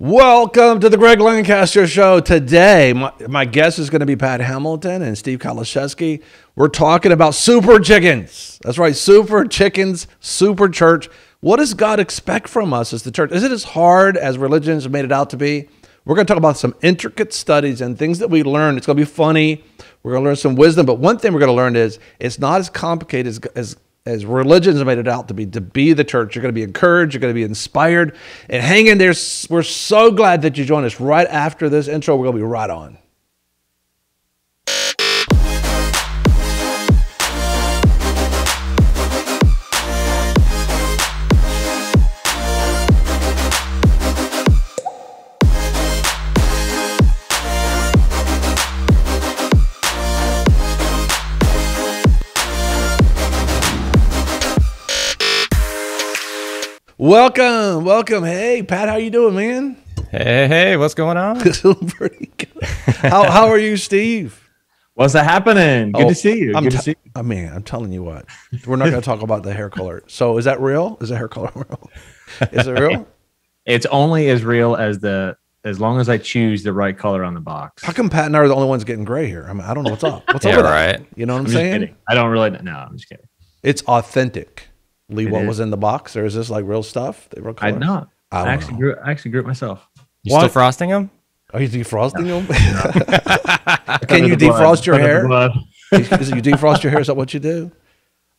Welcome to the Greg Lancaster Show. Today, my, my guest is going to be Pat Hamilton and Steve Kaliszewski. We're talking about super chickens. That's right, super chickens, super church. What does God expect from us as the church? Is it as hard as religions have made it out to be? We're going to talk about some intricate studies and things that we learn. It's going to be funny. We're going to learn some wisdom. But one thing we're going to learn is it's not as complicated as, as as religions have made it out to be to be the church. You're going to be encouraged. You're going to be inspired. And hang in there. We're so glad that you joined us right after this intro. We're going to be right on. Welcome, welcome. Hey, Pat, how you doing, man? Hey, hey, what's going on? Doing pretty good. How how are you, Steve? What's that happening? Good Oh, to see you. I'm Good to see you. Uh, I mean, I'm telling you what. We're not going to talk about the hair color. So, is that real? Is the hair color real? Is it real? It's only as real as the as long as I choose the right color on the box. How come Pat and I are the only ones getting gray here? I mean, I don't know what's up. What's up Yeah, with that? You know what I'm, I'm saying? kidding. I don't really no, I'm just kidding. It's authentic. Lee, It what is. was in the box, or is this like real stuff? They real I color? not. I I, actually know. grew I actually grew it myself. You What? still frosting them? Are you defrosting them? Cover Can you the blood. defrost your hair? is it you defrost your hair? Is that what you do?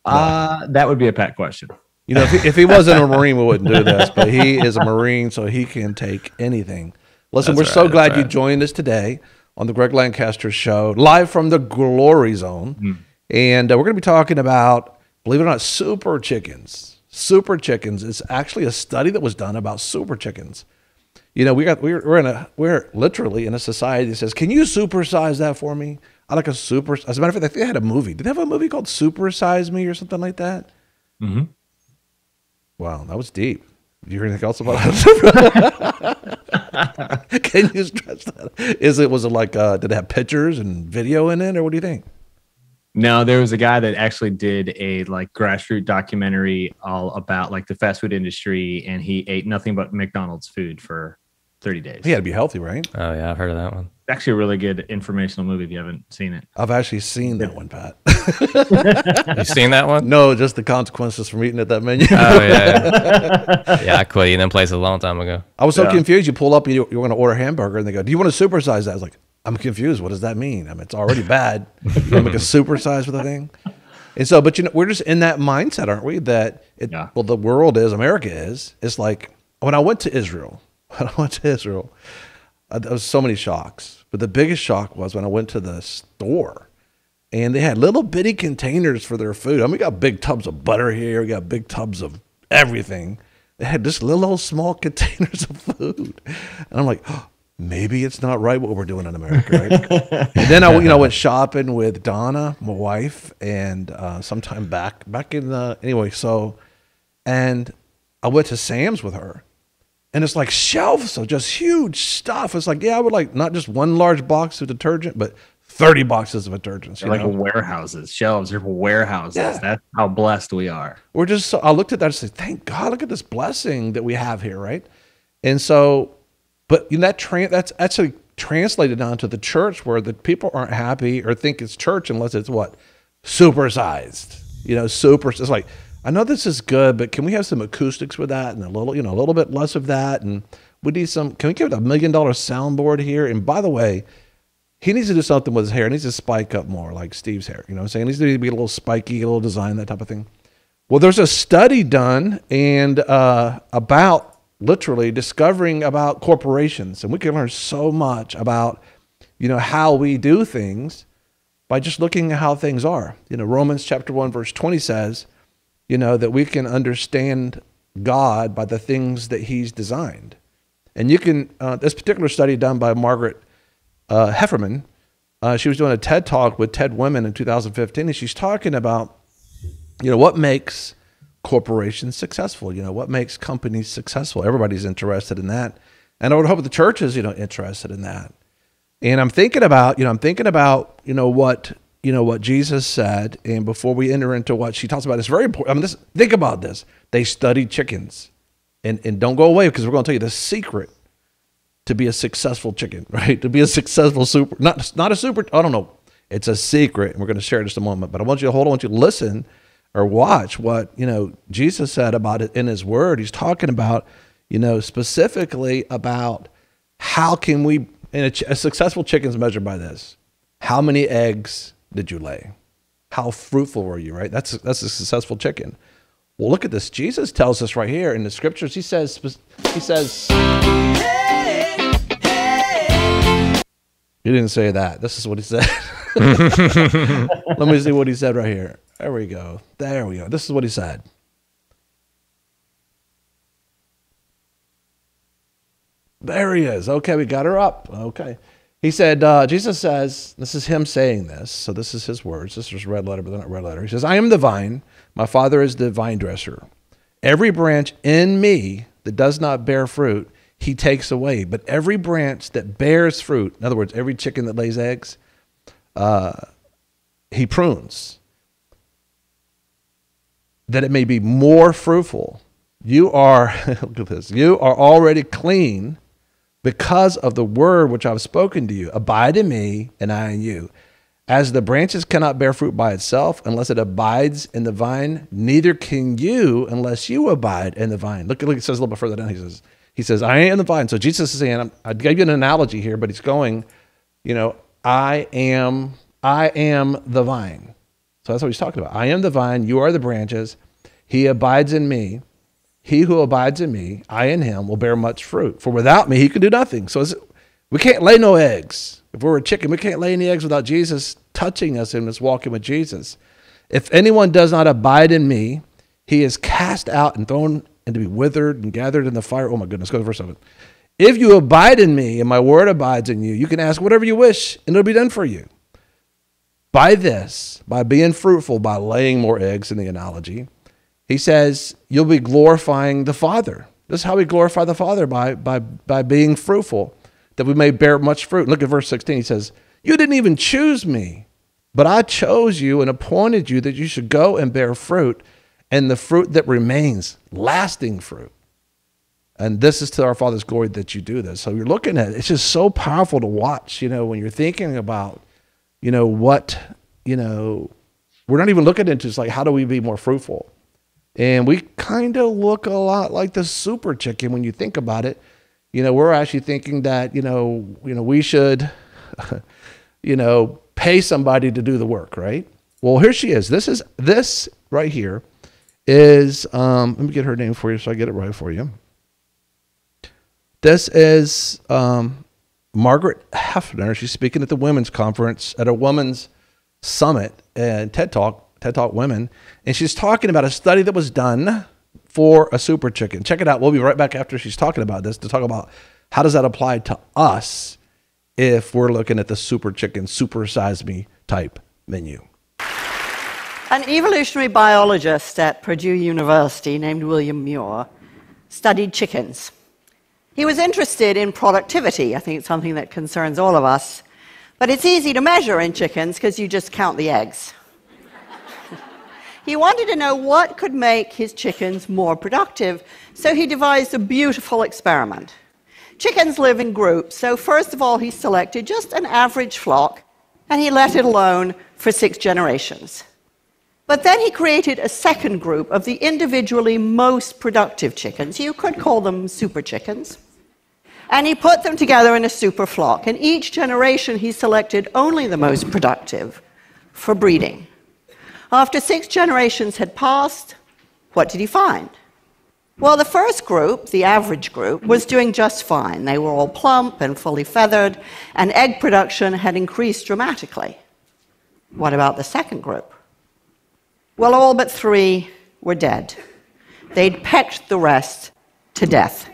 Uh that would be a pat question. You know, if he, if he wasn't a Marine, we wouldn't do this. But he is a Marine, so he can take anything. Listen, That's we're so glad that's you joined us today on the Greg Lancaster Show, live from the Glory Zone. Hmm. And uh, we're going to be talking about, believe it or not, super chickens. Super chickens. It's actually a study that was done about super chickens. You know, we got we're, we're in a we're literally in a society that says, "Can you supersize that for me?" I like a super. As a matter of fact, I think they had a movie. Did they have a movie called Supersize Me or something like that? Mm-hmm. Wow, that was deep. Do you hear anything else about that? Can you stress that? Is it was it like uh, did it have pictures and video in it, or what do you think? No, there was a guy that actually did a like grassroots documentary all about like the fast food industry and he ate nothing but McDonald's food for 30 days. He had to be healthy, right? Oh yeah, I've heard of that one. It's actually a really good informational movie if you haven't seen it. I've actually seen that one, Pat. You seen that one? no, just the consequences from eating at that menu. Oh yeah. yeah, I quit eating them places a long time ago. I was so Yeah. confused. You pull up, you you want to order a hamburger, and they go, "Do you want to supersize that?" I was like, "I'm confused. What does that mean? I mean, it's already bad. I'm like a supersize for the thing?" And so, but you know, we're just in that mindset, aren't we? That it, Yeah. well, the world is, America is. It's like when I went to Israel. When I went to Israel, uh, there was so many shocks. But the biggest shock was when I went to the store, and they had little bitty containers for their food. I mean, we got big tubs of butter here. We got big tubs of everything. They had just little old small containers of food, and I'm like, maybe it's not right what we're doing in America, right? and then I, you know, went shopping with Donna, my wife, and uh, sometime back, back in the anyway. So, and I went to Sam's with her, and it's like shelves of just huge stuff. It's like, yeah, I would like not just one large box of detergent, but 30 boxes of detergents. Like know? warehouses, shelves, they're warehouses. Yeah. That's how blessed we are. We're just, so, I looked at that and said, thank God, look at this blessing that we have here, right? And so, but know, that tran that's actually translated onto the church where the people aren't happy or think it's church unless it's what? Supersized. You know, super, it's like, I know this is good, but can we have some acoustics with that and a little, you know, a little bit less of that? And we need some, can we give it a million dollar soundboard here? And by the way, he needs to do something with his hair. He needs to spike up more like Steve's hair. You know what I'm saying? He needs to be a little spiky, a little design, that type of thing. Well, there's a study done and uh, about literally discovering about corporations, and we can learn so much about you know how we do things by just looking at how things are. You know, Romans chapter one verse twenty says, you know, that we can understand God by the things that He's designed, and you can. Uh, this particular study done by Margaret uh, Heffernan, uh, she was doing a TED talk with TED Women in 2015, and she's talking about you know what makes corporations successful you know what makes companies successful everybody's interested in that and i would hope the church is you know interested in that and i'm thinking about you know i'm thinking about you know what you know what jesus said and before we enter into what she talks about it's very important i mean this think about this they studied chickens and and don't go away because we're going to tell you the secret to be a successful chicken, right? To be a successful super, not not a super. I don't know. It's a secret, and we're going to share just a moment. But I want you to hold on. I want you to listen or watch what you know Jesus said about it in His Word. He's talking about, you know, specifically about how can we. And a, a successful chicken is measured by this: how many eggs did you lay? How fruitful were you? Right. That's that's a successful chicken. Well, look at this. Jesus tells us right here in the scriptures. He says, he says, he didn't say that. This is what he said. Let me see what he said right here. There we go. There we go. This is what he said. There he is. Okay, we got her up. Okay. He said, uh, Jesus says, this is him saying this. So this is his words. This is red letter, but they're not red letter. He says, I am the vine. My father is the vine dresser. Every branch in me that does not bear fruit, he takes away. But every branch that bears fruit, in other words, every chicken that lays eggs, uh, he prunes that it may be more fruitful. You are, look at this, you are already clean because of the word which I've spoken to you. Abide in me, and I in you. As the branches cannot bear fruit by itself unless it abides in the vine, neither can you unless you abide in the vine. Look, look it says a little bit further down. He says, He says, I am the vine. So Jesus is saying, I gave you an analogy here, but he's going, you know, I am, I am the vine. So that's what he's talking about. I am the vine, you are the branches. He abides in me. He who abides in me, I in him, will bear much fruit. For without me, he can do nothing. So we can't lay no eggs. If we're a chicken, we can't lay any eggs without Jesus touching us and us walking with Jesus. If anyone does not abide in me, he is cast out and thrown and to be withered and gathered in the fire. Oh my goodness, go to verse 7. If you abide in me and my word abides in you, you can ask whatever you wish and it'll be done for you. By this, by being fruitful, by laying more eggs in the analogy, he says, You'll be glorifying the Father. This is how we glorify the Father by, by, by being fruitful, that we may bear much fruit. Look at verse 16. He says, You didn't even choose me, but I chose you and appointed you that you should go and bear fruit, and the fruit that remains, lasting fruit. And this is to our Father's glory that you do this. So you're looking at it, it's just so powerful to watch, you know, when you're thinking about, you know, what, you know, we're not even looking into it's like how do we be more fruitful? And we kind of look a lot like the super chicken when you think about it. You know, we're actually thinking that, you know, you know, we should, you know, pay somebody to do the work, right? Well, here she is. This is this right here is um, let me get her name for you so I get it right for you. This is um, Margaret Hefner. She's speaking at the women's conference at a women's summit and TED Talk TED Talk Women, and she's talking about a study that was done for a super chicken. Check it out. We'll be right back after she's talking about this to talk about how does that apply to us if we're looking at the super chicken, super size me type menu. An evolutionary biologist at Purdue University named William Muir studied chickens. He was interested in productivity. I think it's something that concerns all of us. But it's easy to measure in chickens because you just count the eggs. He wanted to know what could make his chickens more productive, so he devised a beautiful experiment. Chickens live in groups, so first of all, he selected just an average flock and he let it alone for six generations. But then he created a second group of the individually most productive chickens. You could call them super chickens. And he put them together in a super flock. And each generation he selected only the most productive for breeding. After six generations had passed, what did he find? Well, the first group, the average group, was doing just fine. They were all plump and fully feathered, and egg production had increased dramatically. What about the second group? Well, all but three were dead. They'd pecked the rest to death.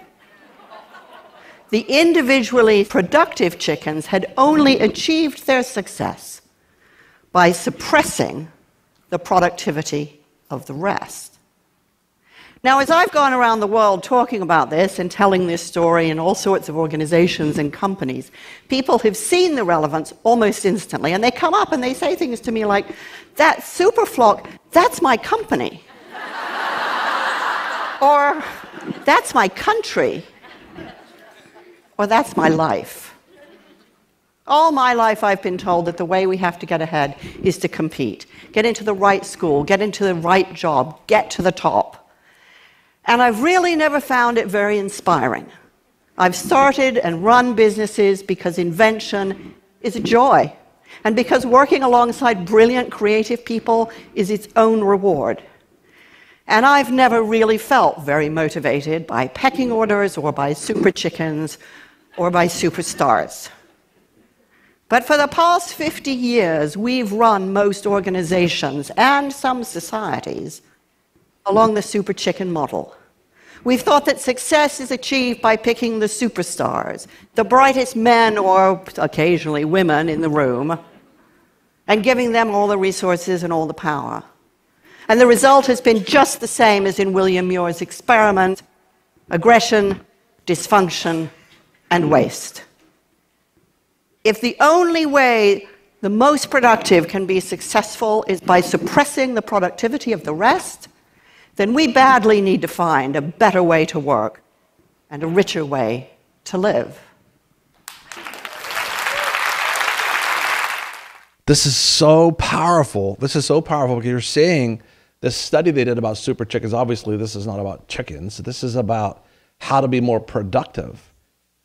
The individually productive chickens had only achieved their success by suppressing the productivity of the rest. Now, as I've gone around the world talking about this and telling this story in all sorts of organizations and companies, people have seen the relevance almost instantly. And they come up and they say things to me like, That super flock, that's my company. or, That's my country. Or that's my life. All my life, I've been told that the way we have to get ahead is to compete. Get into the right school, get into the right job, get to the top. And I've really never found it very inspiring. I've started and run businesses because invention is a joy, and because working alongside brilliant creative people is its own reward. And I've never really felt very motivated by pecking orders or by super chickens or by superstars. But for the past 50 years, we've run most organizations and some societies along the super chicken model. We've thought that success is achieved by picking the superstars, the brightest men or occasionally women in the room, and giving them all the resources and all the power. And the result has been just the same as in William Muir's experiment aggression, dysfunction, and waste. If the only way the most productive can be successful is by suppressing the productivity of the rest, then we badly need to find a better way to work and a richer way to live. This is so powerful. This is so powerful because you're seeing this study they did about super chickens. Obviously, this is not about chickens. This is about how to be more productive.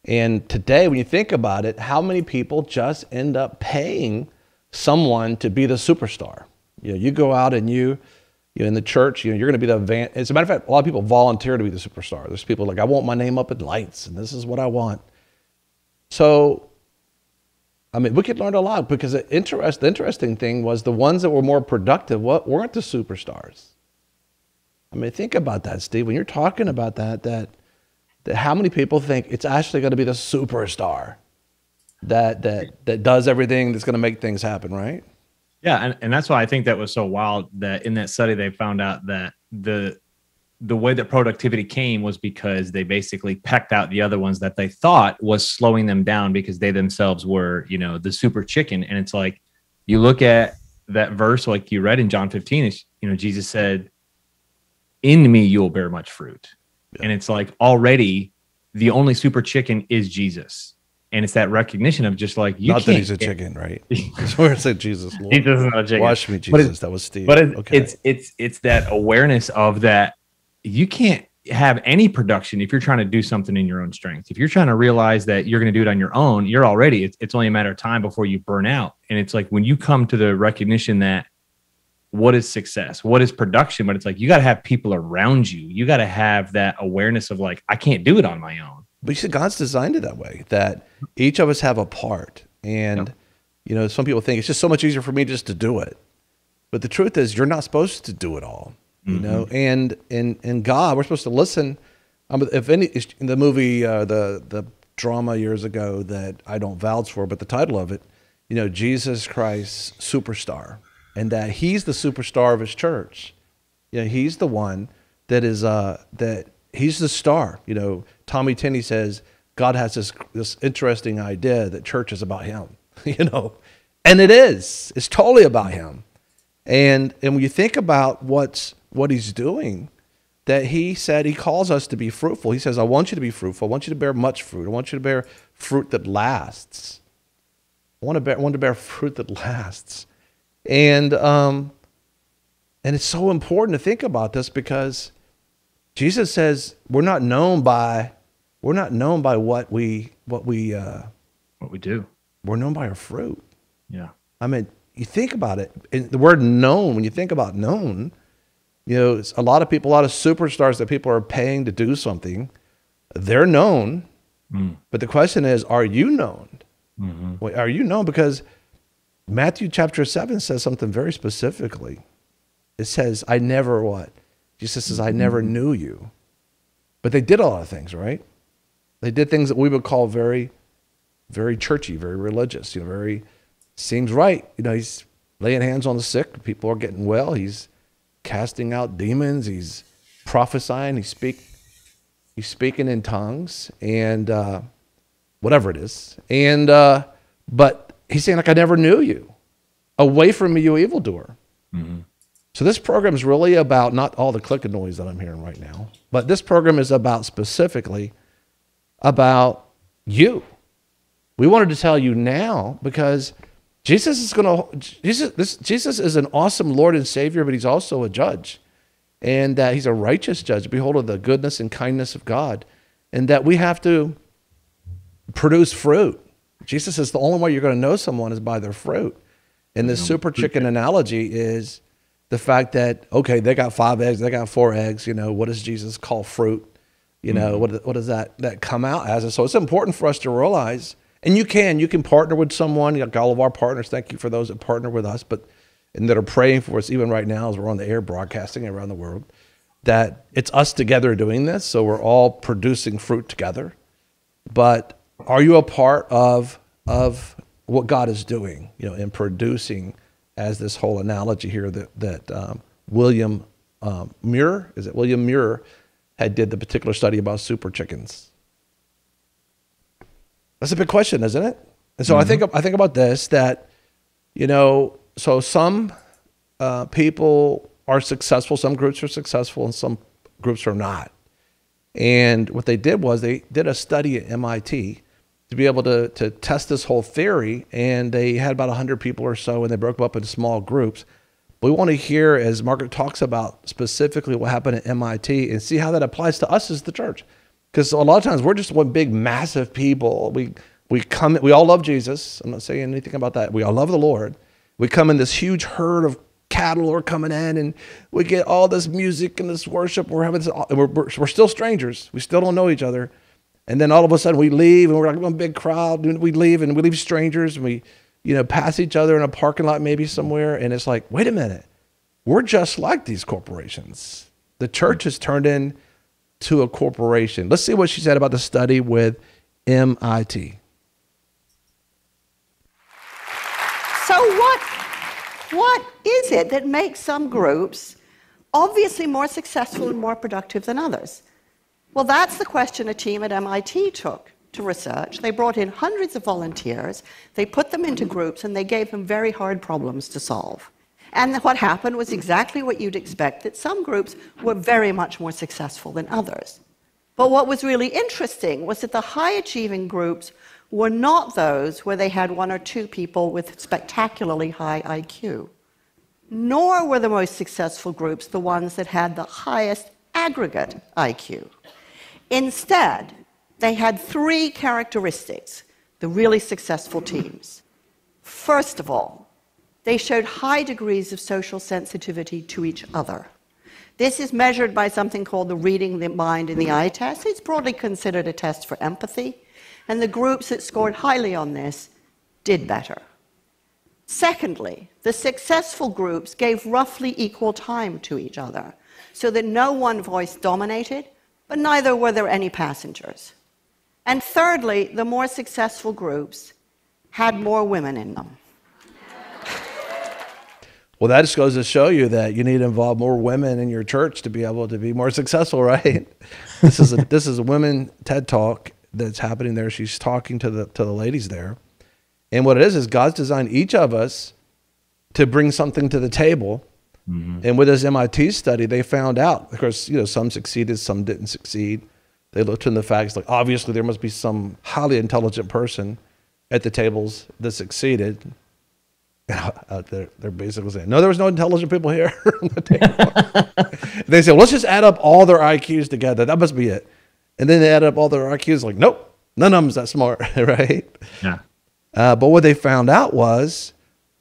And today, when you think about it, how many people just end up paying someone to be the superstar? You know, you go out and you, you know, in the church, you know, you're going to be the van. As a matter of fact, a lot of people volunteer to be the superstar. There's people like, I want my name up in lights, and this is what I want. So, I mean, we could learn a lot because the, interest, the interesting thing was the ones that were more productive what, weren't the superstars. I mean, think about that, Steve. When you're talking about that, that that how many people think it's actually going to be the superstar that that that does everything that's going to make things happen, right? Yeah, and, and that's why I think that was so wild that in that study they found out that the the way that productivity came was because they basically pecked out the other ones that they thought was slowing them down because they themselves were, you know, the super chicken. And it's like you look at that verse like you read in John 15, it's, you know, Jesus said, In me you will bear much fruit. Yeah. And it's like already the only super chicken is Jesus. And it's that recognition of just like you not that he's a chicken, right? where it said Jesus. Lord. Jesus is not a chicken. Wash me, Jesus. That was Steve. But okay. it's it's it's that awareness of that you can't have any production if you're trying to do something in your own strength. If you're trying to realize that you're going to do it on your own, you're already it's, it's only a matter of time before you burn out. And it's like when you come to the recognition that what is success? What is production? But it's like you got to have people around you. You got to have that awareness of like i can't do it on my own. But you see god's designed it that way that each of us have a part. And you know some people think it's just so much easier for me just to do it. But the truth is you're not supposed to do it all you mm-hmm. know? And in in god we're supposed to listen. Um, if any in the movie uh, the the drama years ago that i don't vouch for but the title of it you know jesus christ superstar and that he's the superstar of his church. You know, he's the one that is uh, that he's the star. You know, Tommy Tenney says God has this this interesting idea that church is about him. You know, and it is. It's totally about him. And and when you think about what's what he's doing, that he said he calls us to be fruitful. He says, I want you to be fruitful. I want you to bear much fruit. I want you to bear fruit that lasts. I want to bear, I want to bear fruit that lasts. And um, and it's so important to think about this because Jesus says we're not known by we're not known by what we what we uh, what we do. We're known by our fruit. Yeah. I mean, you think about it. the word known, when you think about known, you know, a lot of people, a lot of superstars that people are paying to do something, they're known. Mm. But the question is, are you known? Mm-hmm. Are you known? Because Matthew chapter 7 says something very specifically. It says, I never what? Jesus says, I never mm-hmm. knew you. But they did a lot of things, right? They did things that we would call very, very churchy, very religious, you know, very, seems right. You know, he's laying hands on the sick, people are getting well, he's casting out demons, he's prophesying, he's speak, he's speaking in tongues, and uh, whatever it is. And, uh, but he's saying, like, I never knew you. Away from me, you evildoer. Mm-hmm. So this program is really about not all the clicking noise that I'm hearing right now, but this program is about specifically about you. We wanted to tell you now because Jesus is going to Jesus this Jesus is an awesome Lord and Savior, but he's also a judge. And that he's a righteous judge. Behold of the goodness and kindness of God. And that we have to produce fruit. Jesus is the only way you're going to know someone is by their fruit. And the super chicken analogy is the fact that okay, they got five eggs, they got four eggs. You know, what does Jesus call fruit? You know, mm-hmm. what what does that that come out as? And so it's important for us to realize. And you can you can partner with someone. Like all of our partners, thank you for those that partner with us, but and that are praying for us even right now as we're on the air broadcasting around the world. That it's us together doing this, so we're all producing fruit together. But are you a part of of what God is doing? You know, in producing as this whole analogy here that that um, William um, Muir is it William Muir had did the particular study about super chickens. That's a big question, isn't it? And so mm-hmm. I think I think about this that you know so some uh, people are successful, some groups are successful, and some groups are not. And what they did was they did a study at MIT to be able to, to test this whole theory. And they had about 100 people or so, and they broke them up into small groups. But we want to hear, as Margaret talks about specifically what happened at MIT, and see how that applies to us as the church. Because a lot of times we're just one big, massive people. We, we come, we all love Jesus. I'm not saying anything about that. We all love the Lord. We come in this huge herd of cattle are coming in and we get all this music and this worship. We're having this, we're, we're, we're still strangers. We still don't know each other. And then all of a sudden we leave and we're like one big crowd. And we leave and we leave strangers and we, you know, pass each other in a parking lot maybe somewhere. And it's like, wait a minute, we're just like these corporations. The church has turned into a corporation. Let's see what she said about the study with MIT. So what, what is it that makes some groups obviously more successful and more productive than others? Well, that's the question a team at MIT took to research. They brought in hundreds of volunteers, they put them into groups, and they gave them very hard problems to solve. And what happened was exactly what you'd expect that some groups were very much more successful than others. But what was really interesting was that the high achieving groups were not those where they had one or two people with spectacularly high IQ, nor were the most successful groups the ones that had the highest aggregate IQ. Instead, they had three characteristics, the really successful teams. First of all, they showed high degrees of social sensitivity to each other. This is measured by something called the reading the mind in the eye test. It's broadly considered a test for empathy, and the groups that scored highly on this did better. Secondly, the successful groups gave roughly equal time to each other so that no one voice dominated but neither were there any passengers. And thirdly, the more successful groups had more women in them. Well, that just goes to show you that you need to involve more women in your church to be able to be more successful, right? this is a, this is a women TED talk that's happening there. She's talking to the to the ladies there, and what it is is God's designed each of us to bring something to the table Mm-hmm. And with this MIT study, they found out, of course, you know, some succeeded, some didn't succeed. They looked in the facts, like obviously there must be some highly intelligent person at the tables that succeeded. Uh, they're, they're basically saying, no, there was no intelligent people here on the table. they said, let's just add up all their IQs together. That must be it. And then they add up all their IQs, like, nope, none of them's that smart, right? Yeah. Uh, but what they found out was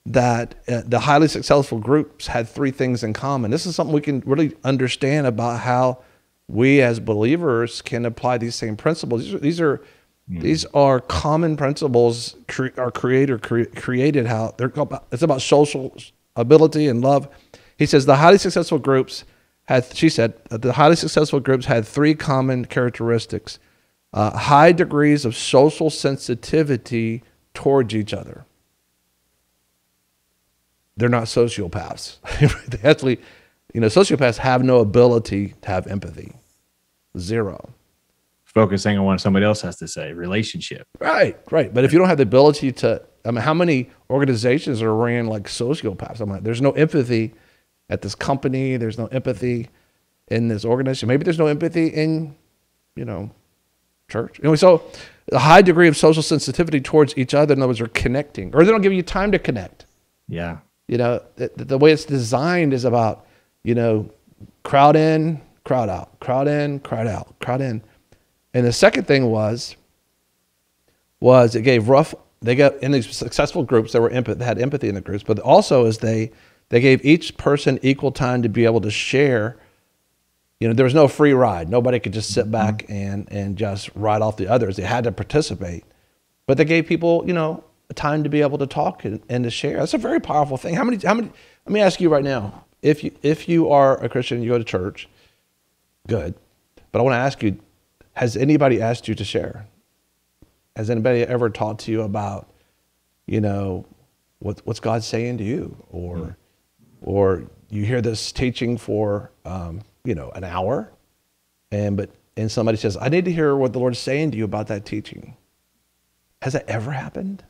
that uh, the highly successful groups had three things in common. This is something we can really understand about how we as believers can apply these same principles. These are these are, mm. these are common principles cre- our creator cre- created how they're called, it's about social ability and love. He says the highly successful groups had she said the highly successful groups had three common characteristics. Uh, high degrees of social sensitivity towards each other they're not sociopaths. they actually, you know, sociopaths have no ability to have empathy. Zero. Focusing on what somebody else has to say, relationship. Right, right. But if you don't have the ability to, I mean, how many organizations are ran like sociopaths? I'm like, there's no empathy at this company. There's no empathy in this organization. Maybe there's no empathy in, you know, church. Anyway, so a high degree of social sensitivity towards each other. In other words, they're connecting, or they don't give you time to connect. Yeah. You know, the, the way it's designed is about, you know, crowd in, crowd out, crowd in, crowd out, crowd in. And the second thing was, was it gave rough. They got in these successful groups that were empathy, had empathy in the groups, but also as they they gave each person equal time to be able to share. You know, there was no free ride. Nobody could just sit back mm-hmm. and and just ride off the others. They had to participate, but they gave people, you know, time to be able to talk and, and to share. That's a very powerful thing. How many? How many? Let me ask you right now. If you if you are a Christian, you go to church, good. But I want to ask you: Has anybody asked you to share? Has anybody ever talked to you about, you know, what what's God saying to you, or, or you hear this teaching for, um, you know, an hour, and but and somebody says, I need to hear what the Lord's saying to you about that teaching. Has that ever happened?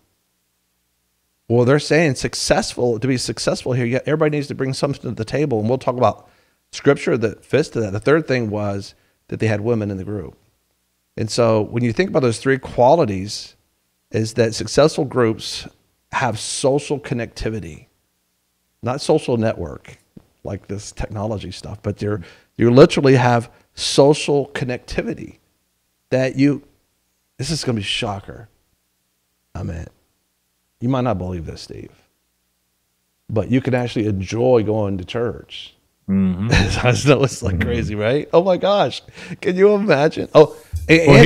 Well, they're saying successful to be successful here. Everybody needs to bring something to the table, and we'll talk about scripture that fits to that. The third thing was that they had women in the group, and so when you think about those three qualities, is that successful groups have social connectivity, not social network like this technology stuff, but you're you literally have social connectivity that you. This is going to be shocker. I mean, you might not believe this, Steve, but you can actually enjoy going to church. Mm-hmm. I know it's like crazy, right? Oh my gosh, can you imagine? Oh, and, Well,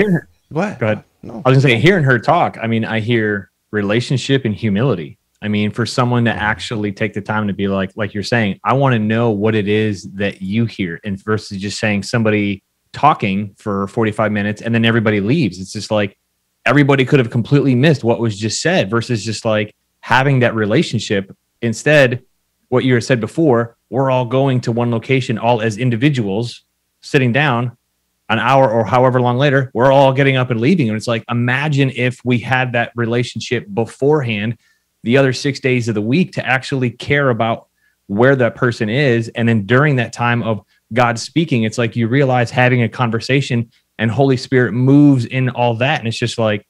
go ahead. Go ahead. No. I was gonna say, hearing her talk, I mean, I hear relationship and humility. I mean, for someone to actually take the time to be like, like you're saying, I want to know what it is that you hear, and versus just saying somebody talking for 45 minutes and then everybody leaves. It's just like everybody could have completely missed what was just said versus just like having that relationship. Instead, what you had said before, we're all going to one location, all as individuals, sitting down, an hour or however long later, we're all getting up and leaving. And it's like, imagine if we had that relationship beforehand, the other six days of the week to actually care about where that person is. And then during that time of God speaking, it's like you realize having a conversation and Holy Spirit moves in all that. And it's just like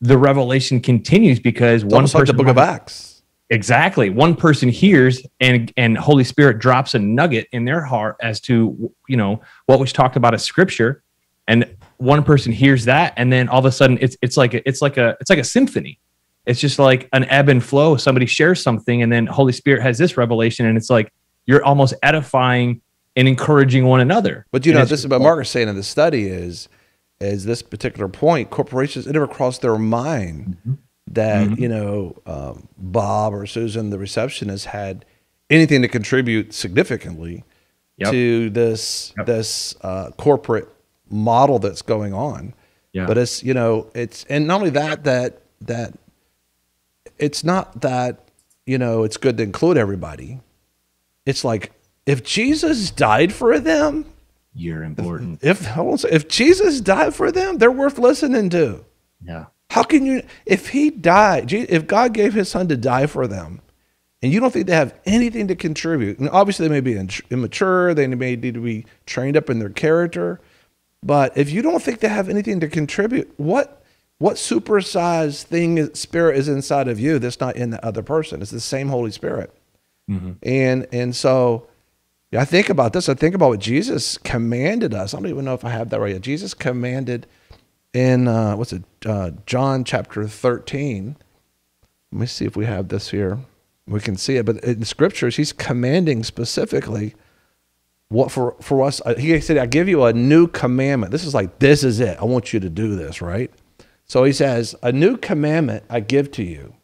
the revelation continues because It's one almost like person the Book of Acts. Exactly. One person hears and and Holy Spirit drops a nugget in their heart as to you know what was talked about as scripture and one person hears that and then all of a sudden it's it's like a, it's like a it's like a symphony. It's just like an ebb and flow. Somebody shares something and then Holy Spirit has this revelation and it's like you're almost edifying and encouraging one another. But you And know, this is what Mark is saying in the study is, is this particular point, corporations, it never crossed their mind Mm-hmm. that, you know, um, Bob or Susan, the receptionist, had anything to contribute significantly Yep. to this, Yep. this uh, corporate model that's going on. Yeah. But it's, you know, it's, and not only that, that, that it's not that, you know, it's good to include everybody. It's like, if Jesus died for them, you're important. if if Jesus died for them, they're worth listening to. Yeah. How can you, if he died, if God gave his son to die for them, and you don't think they have anything to contribute, and obviously they may be immature, they may need to be trained up in their character, but if you don't think they have anything to contribute, what what supersized thing is, spirit is inside of you that's not in the other person? It's the same Holy Spirit, mm-hmm. and and so yeah, I think about this. I think about what Jesus commanded us. I don't even know if I have that right yet. Jesus commanded in uh, what's it? Uh, John chapter thirteen. Let me see if we have this here. We can see it, but in the scriptures, he's commanding specifically what for for us. uh, He said, "I give you a new commandment." This is like this is it. I want you to do this, right? So he says, "A new commandment I give to you: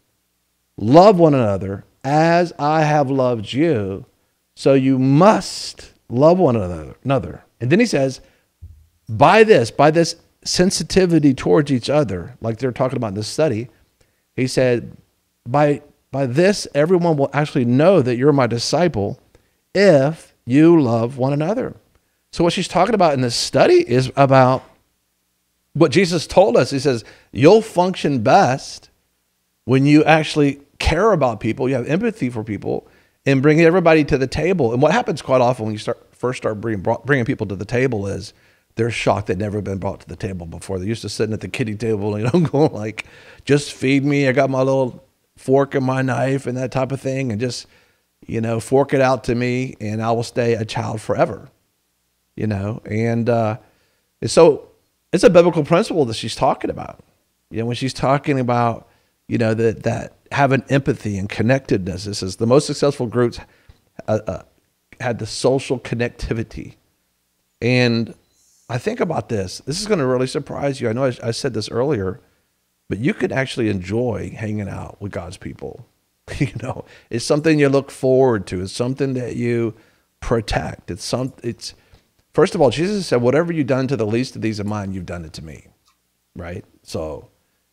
love one another as I have loved you." So you must love one another. And then he says, by this, by this sensitivity towards each other, like they're talking about in this study, he said, by by this, everyone will actually know that you're my disciple if you love one another. So what she's talking about in this study is about what Jesus told us. He says, you'll function best when you actually care about people, you have empathy for people, and bring everybody to the table. And what happens quite often when you start first start bringing bringing people to the table is they're shocked they'd never been brought to the table before. They're used to sitting at the kiddie table, you know, going like, just feed me. I got my little fork and my knife and that type of thing, and just, you know, fork it out to me, and I will stay a child forever, you know. And, uh, so it's a biblical principle that she's talking about. You know, when she's talking about, you know, that that having empathy and connectedness. This is the most successful groups uh, uh, had the social connectivity, and I think about this. This is going to really surprise you. I know I, I said this earlier, but you could actually enjoy hanging out with God's people. you know, it's something you look forward to. It's something that you protect. It's some. It's first of all, Jesus said, "Whatever you've done to the least of these of mine, you've done it to me." Right. So,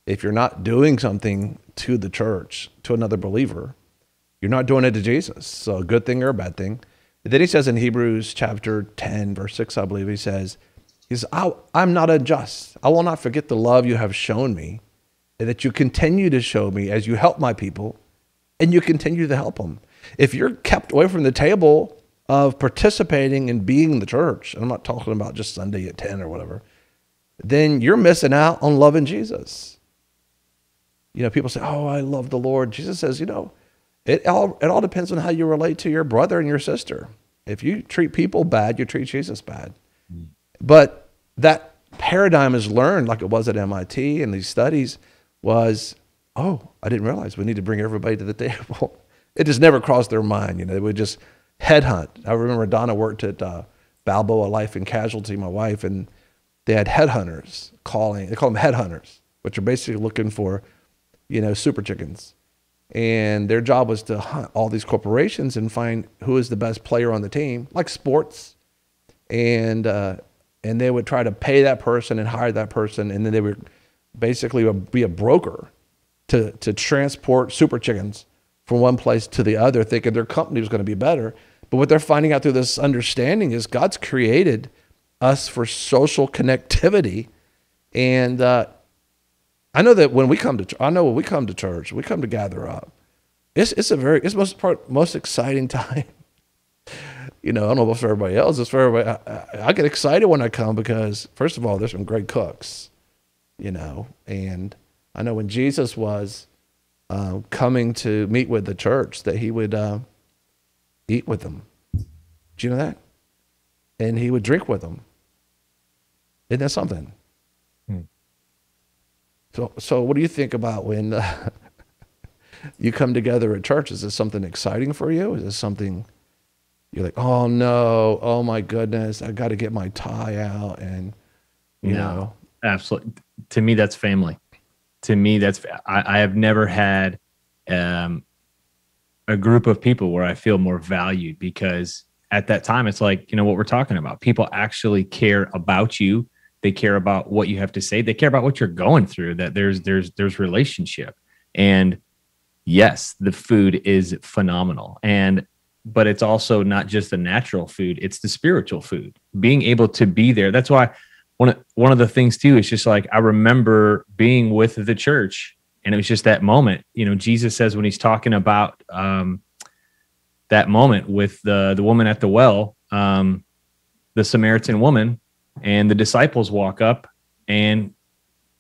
if you're not doing something to the church, to another believer, you're not doing it to Jesus. So, a good thing or a bad thing. And then he says in Hebrews chapter 10, verse 6, I believe, he says, he says, I'm not unjust. I will not forget the love you have shown me, and that you continue to show me as you help my people, and you continue to help them. If you're kept away from the table of participating and being the church, and I'm not talking about just Sunday at 10 or whatever, then you're missing out on loving Jesus. You know, people say, Oh, I love the Lord. Jesus says, you know, it all, it all depends on how you relate to your brother and your sister. If you treat people bad, you treat Jesus bad. Mm. But that paradigm is learned, like it was at MIT and these studies, was, oh, I didn't realize we need to bring everybody to the table. it just never crossed their mind. You know, they would just headhunt. I remember Donna worked at uh, Balboa Life and Casualty, my wife, and they had headhunters calling. They call them headhunters, which are basically looking for, you know, super chickens. And their job was to hunt all these corporations and find who is the best player on the team, like sports. And uh, and they would try to pay that person and hire that person, and then they would basically be a broker to to transport super chickens from one place to the other, thinking their company was going to be better. But what they're finding out through this understanding is God's created us for social connectivity, and uh, I know that when we come to, I know when we come to church, we come to gather up. It's it's a very it's most part most exciting time you know, I don't know about for everybody else. It's for everybody. I, I, get excited when I come because, first of all, there's some great cooks, you know, and I know when Jesus was uh, coming to meet with the church that he would uh, eat with them. Do you know that? And he would drink with them. Isn't that something? So, so what do you think about when uh, you come together at church? Is this something exciting for you? Is this something? you're like, oh no, oh my goodness, I got to get my tie out, and you no, know, absolutely. To me, that's family. To me, that's I, I have never had um, a group of people where I feel more valued because at that time, it's like you know what we're talking about. People actually care about you. They care about what you have to say. They care about what you're going through. That there's there's there's relationship, and yes, the food is phenomenal. And but it's also not just the natural food it's the spiritual food being able to be there that's why one of, one of the things too is just like i remember being with the church and it was just that moment you know jesus says when he's talking about um, that moment with the the woman at the well um, the samaritan woman and the disciples walk up and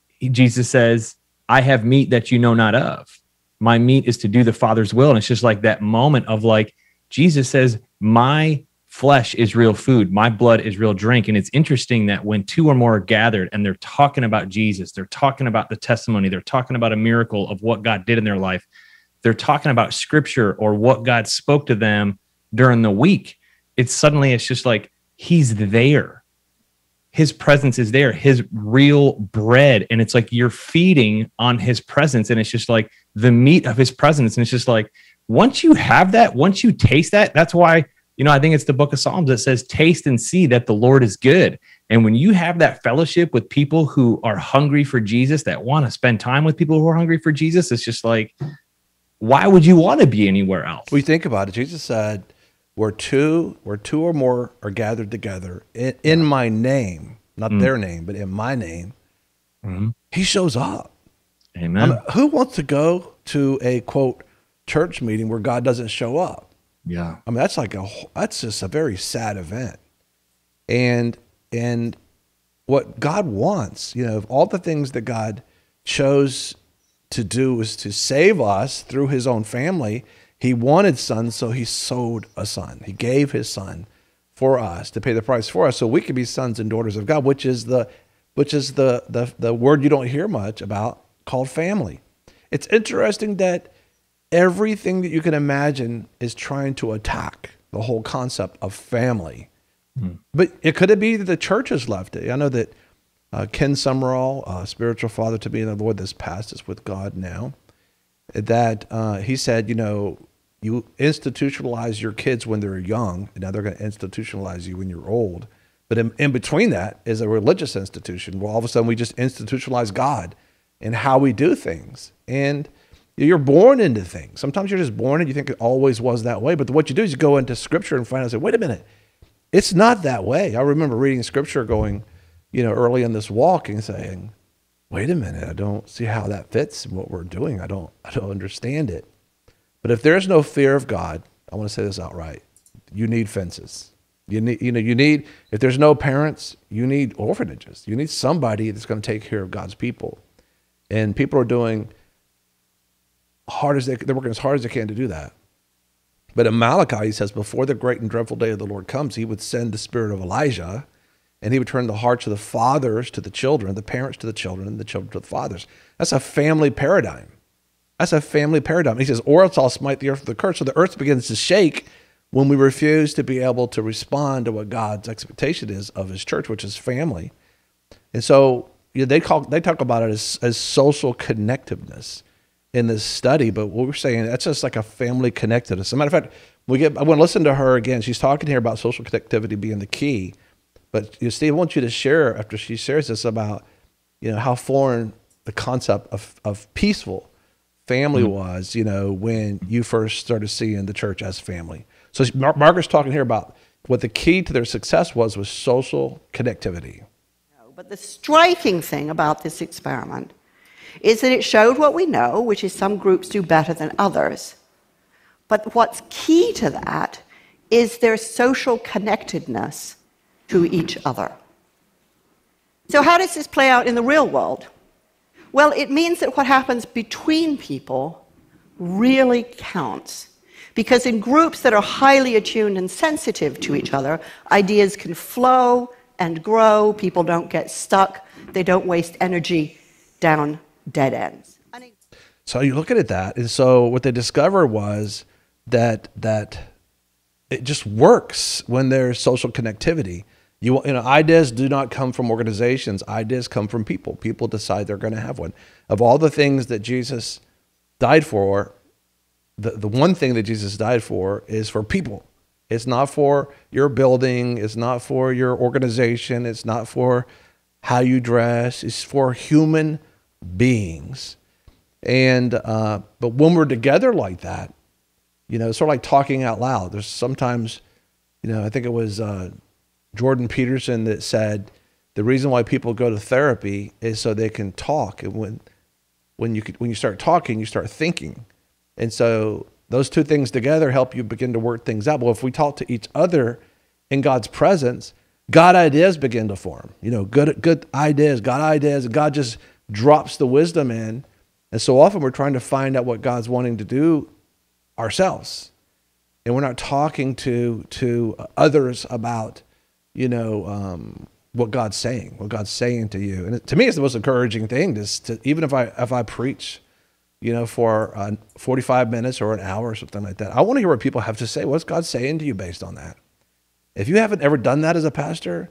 he, jesus says i have meat that you know not of my meat is to do the father's will and it's just like that moment of like Jesus says, My flesh is real food, my blood is real drink. And it's interesting that when two or more are gathered and they're talking about Jesus, they're talking about the testimony, they're talking about a miracle of what God did in their life, they're talking about scripture or what God spoke to them during the week. It's suddenly, it's just like he's there. His presence is there, his real bread. And it's like you're feeding on his presence. And it's just like the meat of his presence. And it's just like, once you have that, once you taste that, that's why, you know, I think it's the book of Psalms that says, taste and see that the Lord is good. And when you have that fellowship with people who are hungry for Jesus, that want to spend time with people who are hungry for Jesus, it's just like, why would you want to be anywhere else? We think about it. Jesus said, where two, where two or more are gathered together in, in my name, not mm their name, but in my name, mm he shows up. Amen. I mean, who wants to go to a quote church meeting where God doesn't show up. Yeah. I mean, that's like a, that's just a very sad event. And, and what God wants. You know, of all the things that God chose to do was to save us through his own family. He wanted sons, so he sowed a son. He gave his son for us to pay the price for us so we could be sons and daughters of God, which is the which is the the, the word you don't hear much about called family. It's interesting that everything that you can imagine is trying to attack the whole concept of family. Hmm. But it could it be that the church has left it? I know that uh, Ken Sumrall, uh, spiritual father to me in the Lord this past is with God now, that uh, he said, you know, you institutionalize your kids when they're young, and now they're going to institutionalize you when you're old. But in, in, between that is a religious institution. Well, all of a sudden we just institutionalize God and how we do things. And you're born into things. Sometimes you're just born and you think it always was that way. But what you do is you go into scripture and find out, say, wait a minute, it's not that way. I remember reading scripture going, you know, early in this walk and saying, wait a minute, I don't see how that fits in what we're doing. I don't, I don't understand it. But if there's no fear of God, I want to say this outright, you need fences. You need, you know, you need, if there's no parents, you need orphanages. You need somebody that's going to take care of God's people. And people are doing hard as they, they're working as hard as they can to do that. But in Malachi, he says, before the great and dreadful day of the Lord comes, he would send the spirit of Elijah and he would turn the hearts of the fathers to the children, the parents to the children, and the children to the fathers. That's a family paradigm. That's a family paradigm. He says, or else I'll smite the earth with a curse. So the earth begins to shake when we refuse to be able to respond to what God's expectation is of his church, which is family. And so you know, they call they talk about it as, as social connectiveness in this study, but what we're saying that's just like a family connectedness. As a matter of fact, we get I want to listen to her again. She's talking here about social connectivity being the key. But you know, Steve, I want you to share after she shares this about you know how foreign the concept of, of peaceful family mm-hmm. was, you know, when you first started seeing the church as family. So Mar- Margaret's talking here about what the key to their success was was social connectivity. But the striking thing about this experiment is that it showed what we know, which is some groups do better than others. But what's key to that is their social connectedness to each other. So, how does this play out in the real world? Well, it means that what happens between people really counts. Because in groups that are highly attuned and sensitive to each other, ideas can flow and grow, people don't get stuck, they don't waste energy down dead ends. So you look at that, and so what they discovered was that that it just works when there's social connectivity. You, you know, ideas do not come from organizations. Ideas come from people. People decide they're going to have one. Of all the things that Jesus died for, the, the one thing that Jesus died for is for people. It's not for your building. It's not for your organization. It's not for how you dress. It's for human beings. And uh, but when we're together like that, you know, it's sort of like talking out loud. There's sometimes, you know, I think it was uh, Jordan Peterson that said the reason why people go to therapy is so they can talk. And when when you when you start talking, you start thinking. And so those two things together help you begin to work things out. Well, if we talk to each other in God's presence, God ideas begin to form. You know, good good ideas, God ideas, God just drops the wisdom in. And so often we're trying to find out what God's wanting to do ourselves. And we're not talking to, to others about, you know, um, what God's saying, what God's saying to you. And it, to me, it's the most encouraging thing to, to even if I, if I preach, you know, for uh, 45 minutes or an hour or something like that, I want to hear what people have to say. What's God saying to you based on that? If you haven't ever done that as a pastor,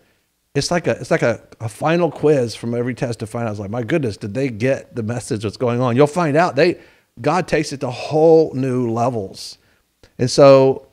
it's like a it's like a, a final quiz from every test to find out. I was like, my goodness, did they get the message that's going on? You'll find out. They God takes it to whole new levels. And so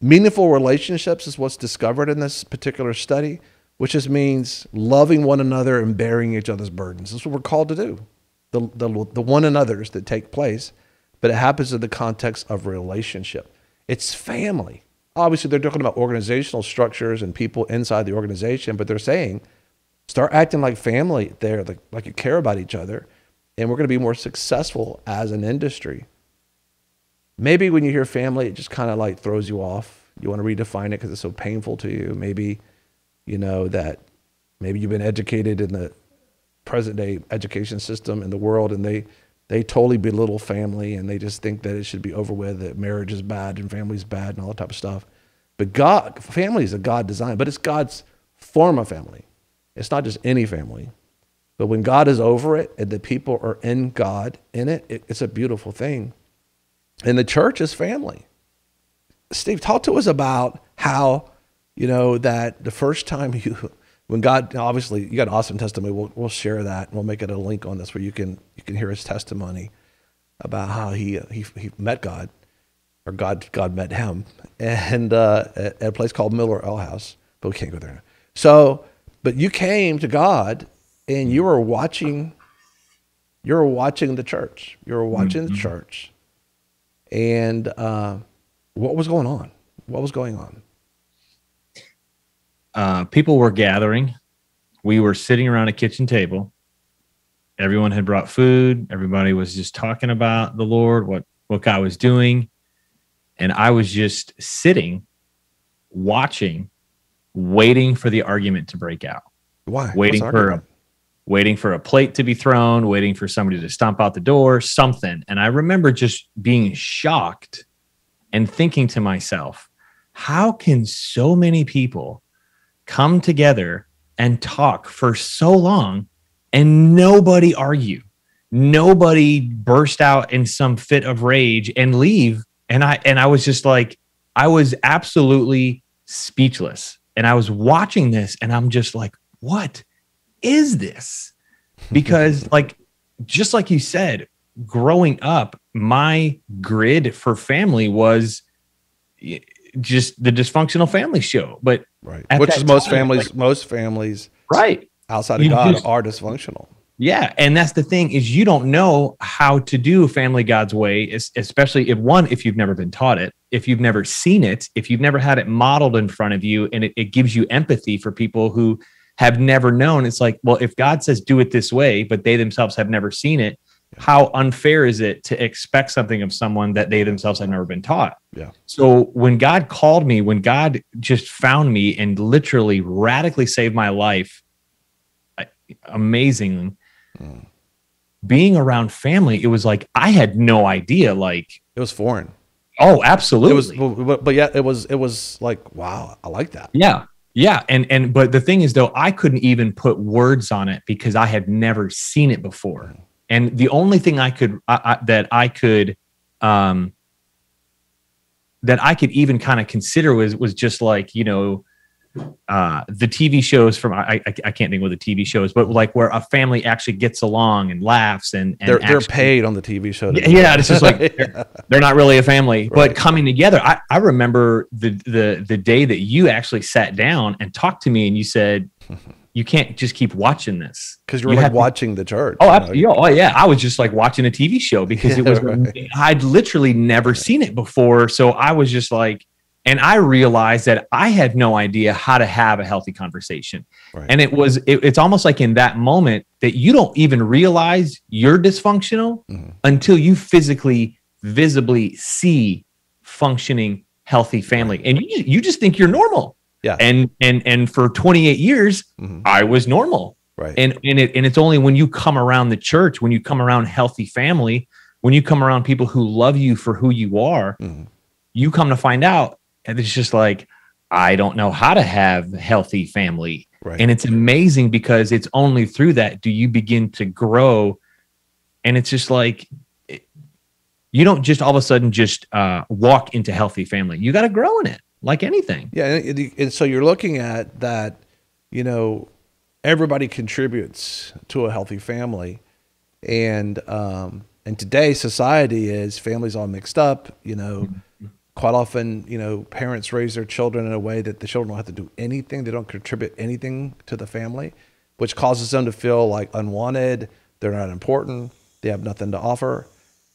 meaningful relationships is what's discovered in this particular study, which just means loving one another and bearing each other's burdens. That's what we're called to do. The, the, the one another's that take place, but it happens in the context of relationship. It's family obviously they're talking about organizational structures and people inside the organization, but they're saying start acting like family there, like, like you care about each other, and we're going to be more successful as an industry. Maybe when you hear family, it just kind of like throws you off. You want to redefine it because it's so painful to you. Maybe, you know, that maybe you've been educated in the present day education system in the world, and they they totally belittle family and they just think that it should be over with, that marriage is bad and family's bad and all that type of stuff. But God, family is a God design, but it's God's form of family. It's not just any family. But when God is over it and the people are in God in it, it it's a beautiful thing. And the church is family. Steve, talk to us about how, you know, that the first time you when God obviously you got an awesome testimony. We'll we'll share that and we'll make it a link on this where you can you can hear his testimony about how he he, he met God or God God met him and uh, at, a place called Miller Ale House, but we can't go there. Now. So, but you came to God and you were watching you were watching the church. You were watching mm-hmm. the church, and uh, what was going on? What was going on? uh, people were gathering. We were sitting around a kitchen table. Everyone had brought food. Everybody was just talking about the Lord, what what God was doing, and I was just sitting, watching, waiting for the argument to break out. Why? Waiting for a, waiting for a plate to be thrown, waiting for somebody to stomp out the door, something. And I remember just being shocked and thinking to myself, how can so many people come together and talk for so long and nobody argue? Nobody burst out in some fit of rage and leave. And i and i was just like i was absolutely speechless. And i was watching this and i'm just like what is this because like just like you said growing up my grid for family was just the dysfunctional family show. But right, which is most time, families, like, most families, right outside of you God just, are dysfunctional. Yeah, and that's the thing is you don't know how to do family God's way, especially if one if you've never been taught it, if you've never seen it, if you've never had it modeled in front of you, and it, it gives you empathy for people who have never known. It's like, well, if God says do it this way, but they themselves have never seen it, how unfair is it to expect something of someone that they themselves have never been taught? Yeah. So when God called me, when God just found me and literally radically saved my life, amazing. Mm. Being around family, it was like I had no idea. Like it was foreign. Oh, absolutely. It was, but, but yeah, it was. It was like wow, I like that. Yeah, yeah, and and but the thing is though, I couldn't even put words on it because I had never seen it before. And the only thing I could I, I, that I could um, that I could even kind of consider was was just like you know uh, the TV shows from I, I, I can't think what the TV shows, but like where a family actually gets along and laughs and, and they're actually, they're paid on the TV show. Yeah, yeah, it's just like they're, they're, not really a family, right. but coming together. I, I remember the the the day that you actually sat down and talked to me and you said, you can't just keep watching this because you're you like watching to, the church. Oh, you know? oh yeah, I was just like watching a TV show because yeah, it was. Right. I'd literally never seen it before, so I was just like, and I realized that I had no idea how to have a healthy conversation, right. and it was. It, it's almost like in that moment that you don't even realize you're dysfunctional mm-hmm. until you physically, visibly see functioning healthy family, and you you just think you're normal yeah. And and and for 28 years, mm-hmm. I was normal. Right. And and it and it's only when you come around the church, when you come around healthy family, when you come around people who love you for who you are, mm-hmm. you come to find out and it's just like I don't know how to have healthy family. Right. And it's amazing because it's only through that do you begin to grow and it's just like you don't just all of a sudden just uh, walk into healthy family. You got to grow in it like anything. Yeah, and, and so you're looking at that, you know, everybody contributes to a healthy family, and um, and today society is families all mixed up. You know, mm-hmm. Quite often, you know, parents raise their children in a way that the children don't have to do anything. They don't contribute anything to the family, which causes them to feel like unwanted. They're not important. They have nothing to offer.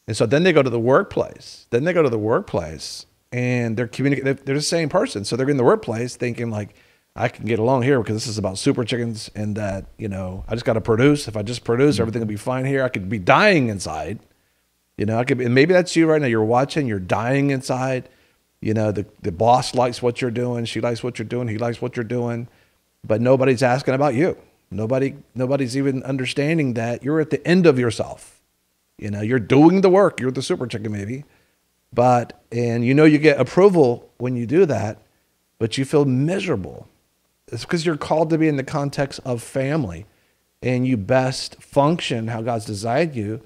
And so then they go to the workplace. Then they go to the workplace and they're communicating. They're the same person, so they're in the workplace thinking like, I can get along here because this is about super chickens, and that you know I just got to produce. If I just produce, mm-hmm. everything will be fine here. I could be dying inside. You know, I could, and maybe that's you right now. You're watching, you're dying inside. You know, the the boss likes what you're doing. She likes what you're doing. He likes what you're doing. but nobody's asking about you. Nobody, nobody's even understanding that you're at the end of yourself. You know, you're doing the work. You're the super chicken, maybe, but and you know you get approval when you do that, but you feel miserable. It's because you're called to be in the context of family, and you best function how God's designed you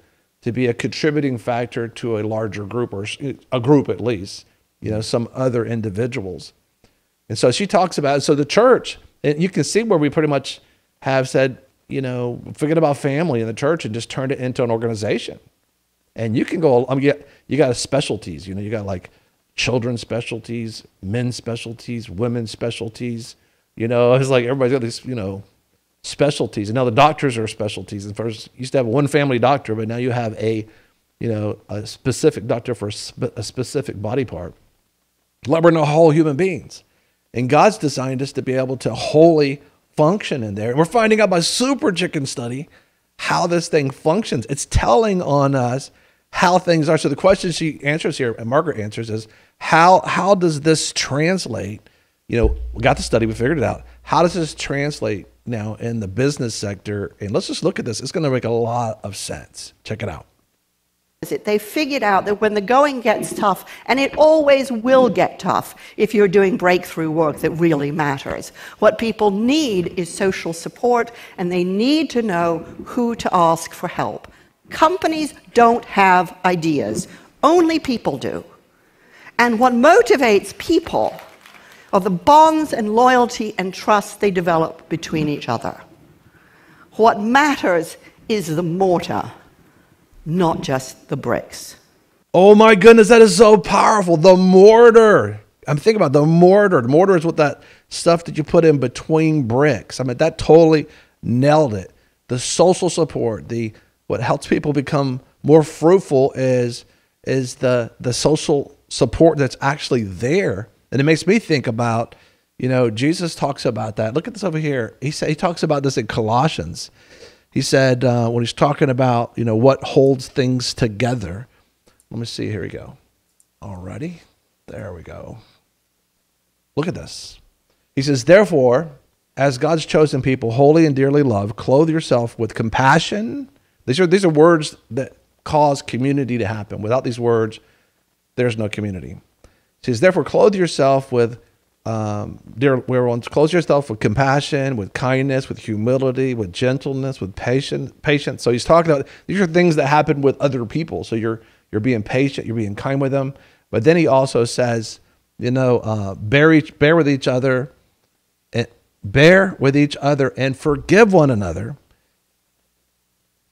to be a contributing factor to a larger group or a group at least. You know, some other individuals. And so she talks about so the church, and you can see where we pretty much have said, you know, forget about family in the church and just turned it into an organization. And you can go, I mean, you got specialties, you know, you got like children's specialties, men's specialties, women's specialties. You know, it's like everybody's got these, you know, specialties. And now the doctors are specialties. And first, you used to have one family doctor, but now you have a, you know, a specific doctor for a, spe- a specific body part. Like we're not whole human beings. And God's designed us to be able to wholly function in there. And we're finding out by Super Chicken Study how this thing functions. It's telling on us how things are. So the question she answers here, and Margaret answers, is how how does this translate? You know, we got the study, we figured it out. How does this translate now in the business sector? And let's just look at this. It's going to make a lot of sense. Check it out. They figured out that when the going gets tough, and it always will get tough if you're doing breakthrough work that really matters, what people need is social support and they need to know who to ask for help. Companies don't have ideas, only people do. And what motivates people are the bonds and loyalty and trust they develop between each other. What matters is the mortar not just the bricks. Oh my goodness, that is so powerful. The mortar. I'm thinking about the mortar. The mortar is what that stuff that you put in between bricks. I mean, that totally nailed it. The social support, the what helps people become more fruitful is is the the social support that's actually there. And it makes me think about, you know, Jesus talks about that. Look at this over here. He say, he talks about this in Colossians. He said uh, when he's talking about you know what holds things together. Let me see. Here we go. Alrighty, there we go. Look at this. He says, therefore, as God's chosen people, holy and dearly loved, clothe yourself with compassion. These are these are words that cause community to happen. Without these words, there's no community. He says, therefore, clothe yourself with um, dear ones, close yourself with compassion, with kindness, with humility, with gentleness, with patience. Patience. So he's talking about these are things that happen with other people. So you're you're being patient, you're being kind with them. But then he also says, you know, uh, bear each, bear with each other, and bear with each other, and forgive one another.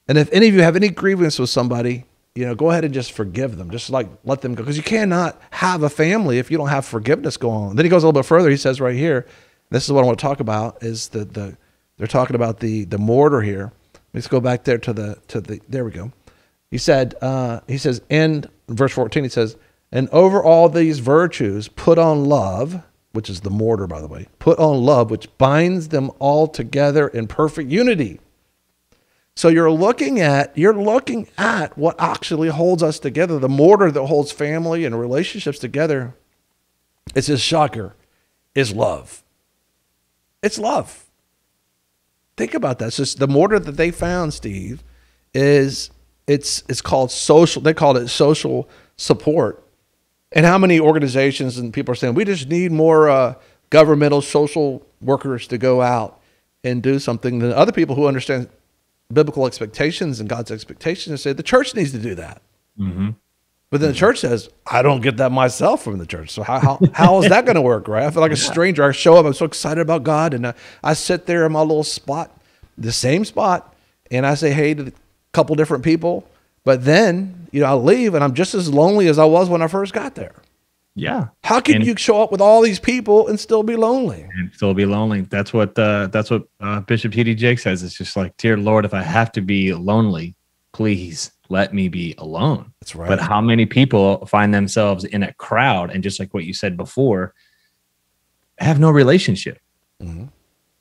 And if any of you have any grievance with somebody, you know, go ahead and just forgive them. Just like let them go. Because you cannot have a family if you don't have forgiveness going on. Then he goes a little bit further. He says right here, this is what I want to talk about, is the the they're talking about the the mortar here. Let's go back there to the to the there we go. He said, uh, he says in verse 14, he says, and over all these virtues, put on love, which is the mortar, by the way, put on love, which binds them all together in perfect unity. So you're looking at you're looking at what actually holds us together, the mortar that holds family and relationships together. It's a shocker, is love. It's love. Think about that. Just the mortar that they found, Steve, is it's it's called social. They called it social support. And how many organizations and people are saying we just need more uh, governmental social workers to go out and do something than other people who understand biblical expectations and God's expectations and say the church needs to do that. Mm-hmm. But then the church says, I don't get that myself from the church. So how, how, how is that going to work, right? I feel like a stranger. I show up, I'm so excited about God, and I, I sit there in my little spot, the same spot, and I say hey to a couple different people. But then, you know, I leave and I'm just as lonely as I was when I first got there. Yeah. How can and, you show up with all these people and still be lonely? And still be lonely. That's what uh, that's what uh, Bishop T.D. Jake says. It's just like, dear Lord, if I have to be lonely, please let me be alone. That's right. But how many people find themselves in a crowd and just like what you said before, have no relationship. Mm-hmm.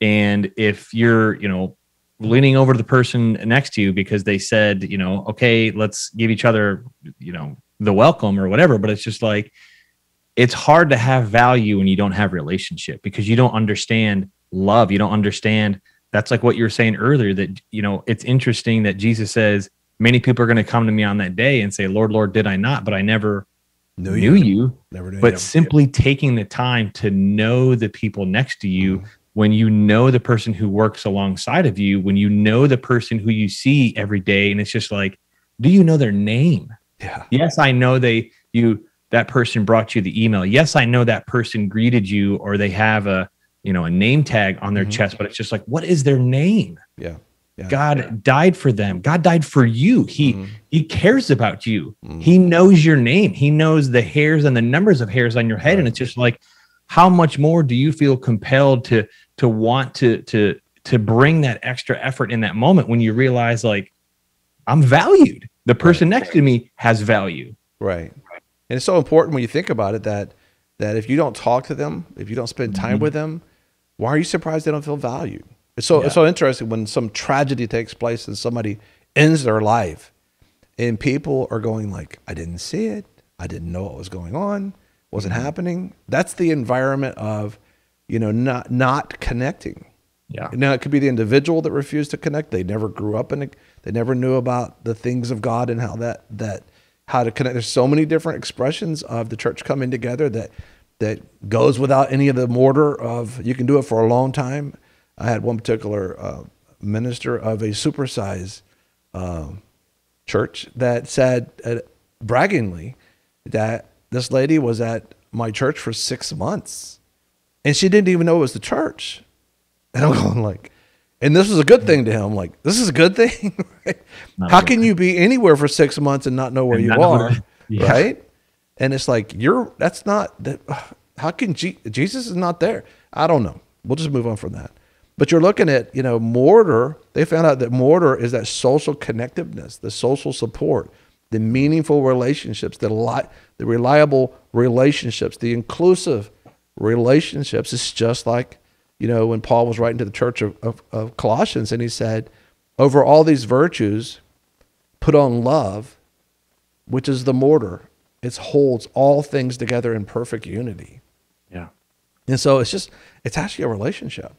And if you're, you know, leaning over to the person next to you because they said, you know, okay, let's give each other, you know, the welcome or whatever, but it's just like it's hard to have value when you don't have relationship because you don't understand love. You don't understand. That's like what you were saying earlier that, you know, it's interesting that Jesus says, many people are going to come to me on that day and say, Lord, Lord, did I not? But I never Knew knew you. Never knew but you. simply taking the time to know the people next to you mm-hmm. when you know the person who works alongside of you when you know the person who you see every day and it's just like do you know their name Yeah. yes i know they you that person brought you the email yes i know that person greeted you or they have a you know a name tag on their Mhm. chest but it's just like what is their name Yeah. Yeah. god died for them god died for you he Mhm. he cares about you Mhm. he knows your name he knows the hairs and the numbers of hairs on your head and it's just like how much more do you feel compelled to to want to to to bring that extra effort in that moment when you realize like i'm valued the person next to me has value Right. And it's so important when you think about it that that if you don't talk to them, if you don't spend time Mhm. with them, why are you surprised they don't feel valued? It's so Yeah. it's so interesting when some tragedy takes place and somebody ends their life and people are going like, I didn't see it. I didn't know what was going on. Wasn't Mm-hmm. happening. That's the environment of, you know, not not connecting. yeah Now it could be the individual that refused to connect. They never grew up in it. They never knew about the things of God and how that that how to connect. There's so many different expressions of the church coming together that that goes without any of the mortar of you can do it for a long time. I had one particular uh, minister of a supersize um, church that said uh, braggingly that this lady was at my church for six months and she didn't even know it was the church. And I'm going like, and this was a good thing to him. Like, this is a good thing. right? How good can you be anywhere for six months and not know where And you are? where- Yeah. Right. And it's like, you're, that's not that. How can Je- Jesus is not there? I don't know. We'll just move on from that. But you're looking at, you know, mortar. They found out that mortar is that social connectiveness, the social support, the meaningful relationships, the li- the reliable relationships, the inclusive relationships. It's just like, you know, when Paul was writing to the church of, of, of Colossians and he said, over all these virtues, put on love, which is the mortar. It holds all things together in perfect unity. yeah And so it's just, it's actually a relationship.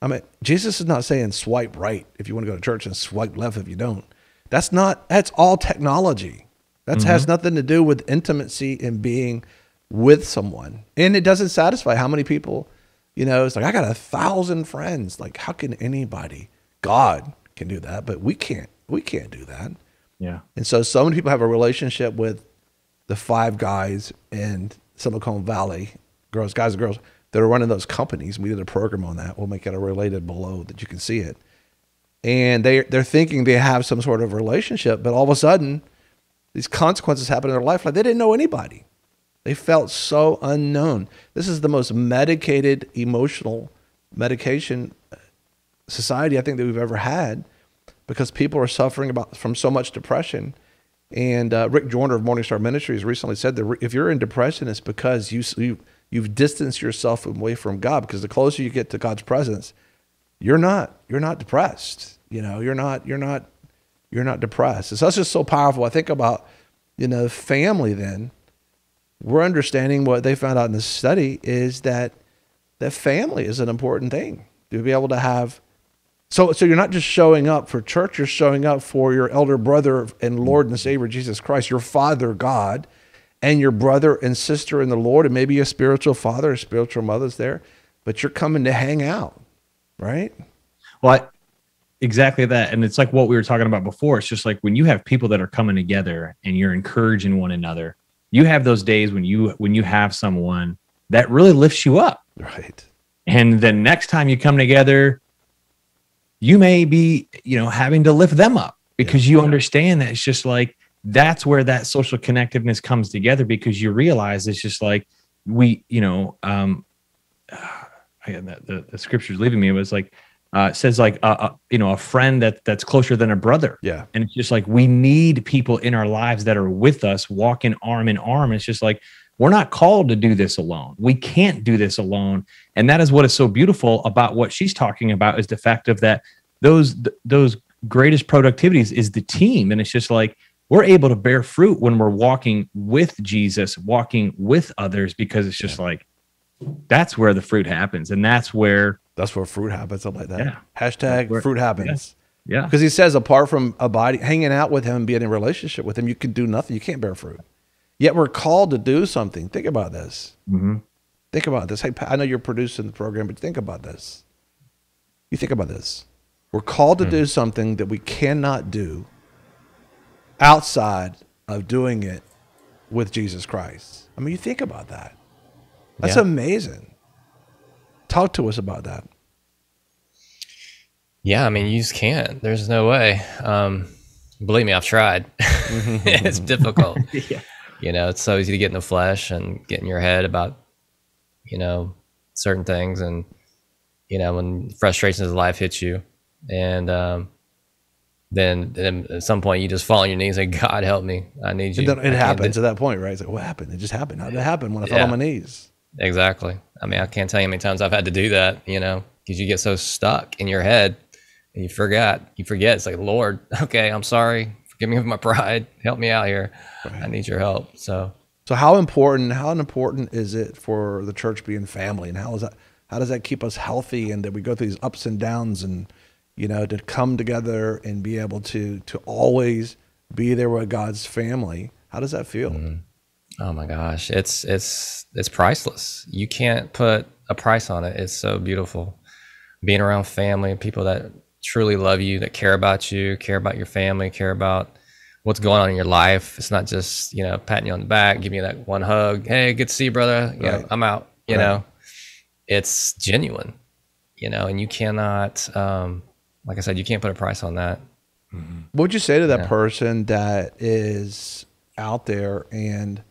I mean, Jesus is not saying swipe right if you want to go to church and swipe left if you don't. That's not, that's all technology. That has mm-hmm. nothing to do with intimacy and being with someone. And it doesn't satisfy how many people, you know, it's like, I got a thousand friends. Like, how can anybody, God can do that, but we can't, we can't do that. yeah And so so many people have a relationship with the five guys in Silicon Valley, girls, guys and girls that are running those companies. We did a program on that. We'll make it a related below that you can see it. And they they're thinking they have some sort of relationship, but all of a sudden, these consequences happen in their life like they didn't know anybody. They felt so unknown. This is the most medicated emotional medication uh, society I think that we've ever had because people are suffering about from so much depression. And uh, Rick Joyner of Morningstar Ministries recently said that if you're in depression, it's because you, you you've distanced yourself away from God. Because the closer you get to God's presence, you're not you're not depressed. You know, you're not you're not you're not depressed. So that's just so powerful. I think about you know family. Then we're understanding what they found out in this study is that that family is an important thing to be able to have so, so you're not just showing up for church, you're showing up for your elder brother and Lord and Savior Jesus Christ, your Father God, and your brother and sister in the Lord, and maybe a spiritual father or spiritual mother's there, but you're coming to hang out, right? Well, I, exactly that. And it's like what we were talking about before. It's just like when you have people that are coming together and you're encouraging one another, you have those days when you when you have someone that really lifts you up. Right. And the next time you come together, you may be, you know, having to lift them up because you understand that it's just like that's where that social connectiveness comes together because you realize it's just like we, you know, um, I, the, the, the scripture's leaving me. It was like, uh, says like, uh, uh, you know, a friend that that's closer than a brother. Yeah. And it's just like we need people in our lives that are with us, walking arm in arm. It's just like we're not called to do this alone. We can't do this alone. And that is what is so beautiful about what she's talking about is the fact of that those th- those greatest productivities is the team. And it's just like we're able to bear fruit when we're walking with Jesus, walking with others, because it's just like that's where the fruit happens. And that's where That's where fruit happens. Something like that. Yeah. Hashtag where- fruit happens. Yeah. Because he says, apart from abiding, hanging out with him and being in a relationship with him, you can do nothing. You can't bear fruit. Yet we're called to do something. Think about this. Mhm. Think about this. Hey, I know you're producing the program, but think about this. You think about this. We're called to do something that we cannot do outside of doing it with Jesus Christ. I mean, you think about that. That's Yeah. amazing. Talk to us about that. Yeah, I mean, you just can't. There's no way. Um, believe me, I've tried. it's difficult. yeah. You know, it's so easy to get in the flesh and get in your head about, you know, certain things, and you know when frustrations of life hit you, and um, then, then at some point you just fall on your knees and say, God help me, I need you. Then it happens at that point, right? It's like, what happened? It just happened. How did it happen when I fell Yeah. on my knees? Exactly. I mean, I can't tell you how many times I've had to do that, you know, because you get so stuck in your head and you forget. You forget. It's like, Lord, okay, I'm sorry. Forgive me of my pride. Help me out here. I need your help. So, So how important how important is it for the church being family and how is that how does that keep us healthy and that we go through these ups and downs and you know to come together and be able to to always be there with God's family? How does that feel? Mm-hmm. Oh my gosh, it's it's it's priceless. You can't put a price on it. It's so beautiful. Being around family, people that truly love you, that care about you, care about your family, care about what's going on in your life. It's not just, you know, patting you on the back, giving you that one hug. Hey, good to see you, brother. You know, Right. I'm out. You Right. know, it's genuine, you know, and you cannot, um, like I said, you can't put a price on that. What would you say to that Yeah. person that is out there and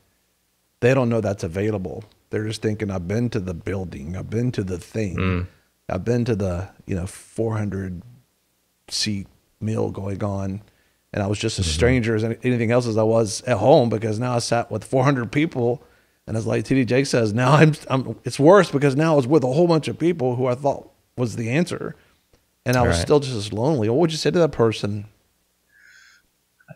they don't know that's available? They're just thinking, I've been to the building, I've been to the thing, mm. I've been to the, you know, 400 seat meal going on. And I was just as mm-hmm. stranger as anything else as I was at home because now I sat with 400 people. And as like TD Jake says, now I'm, I'm, it's worse because now I was with a whole bunch of people who I thought was the answer. And I was Right. still just as lonely. What would you say to that person?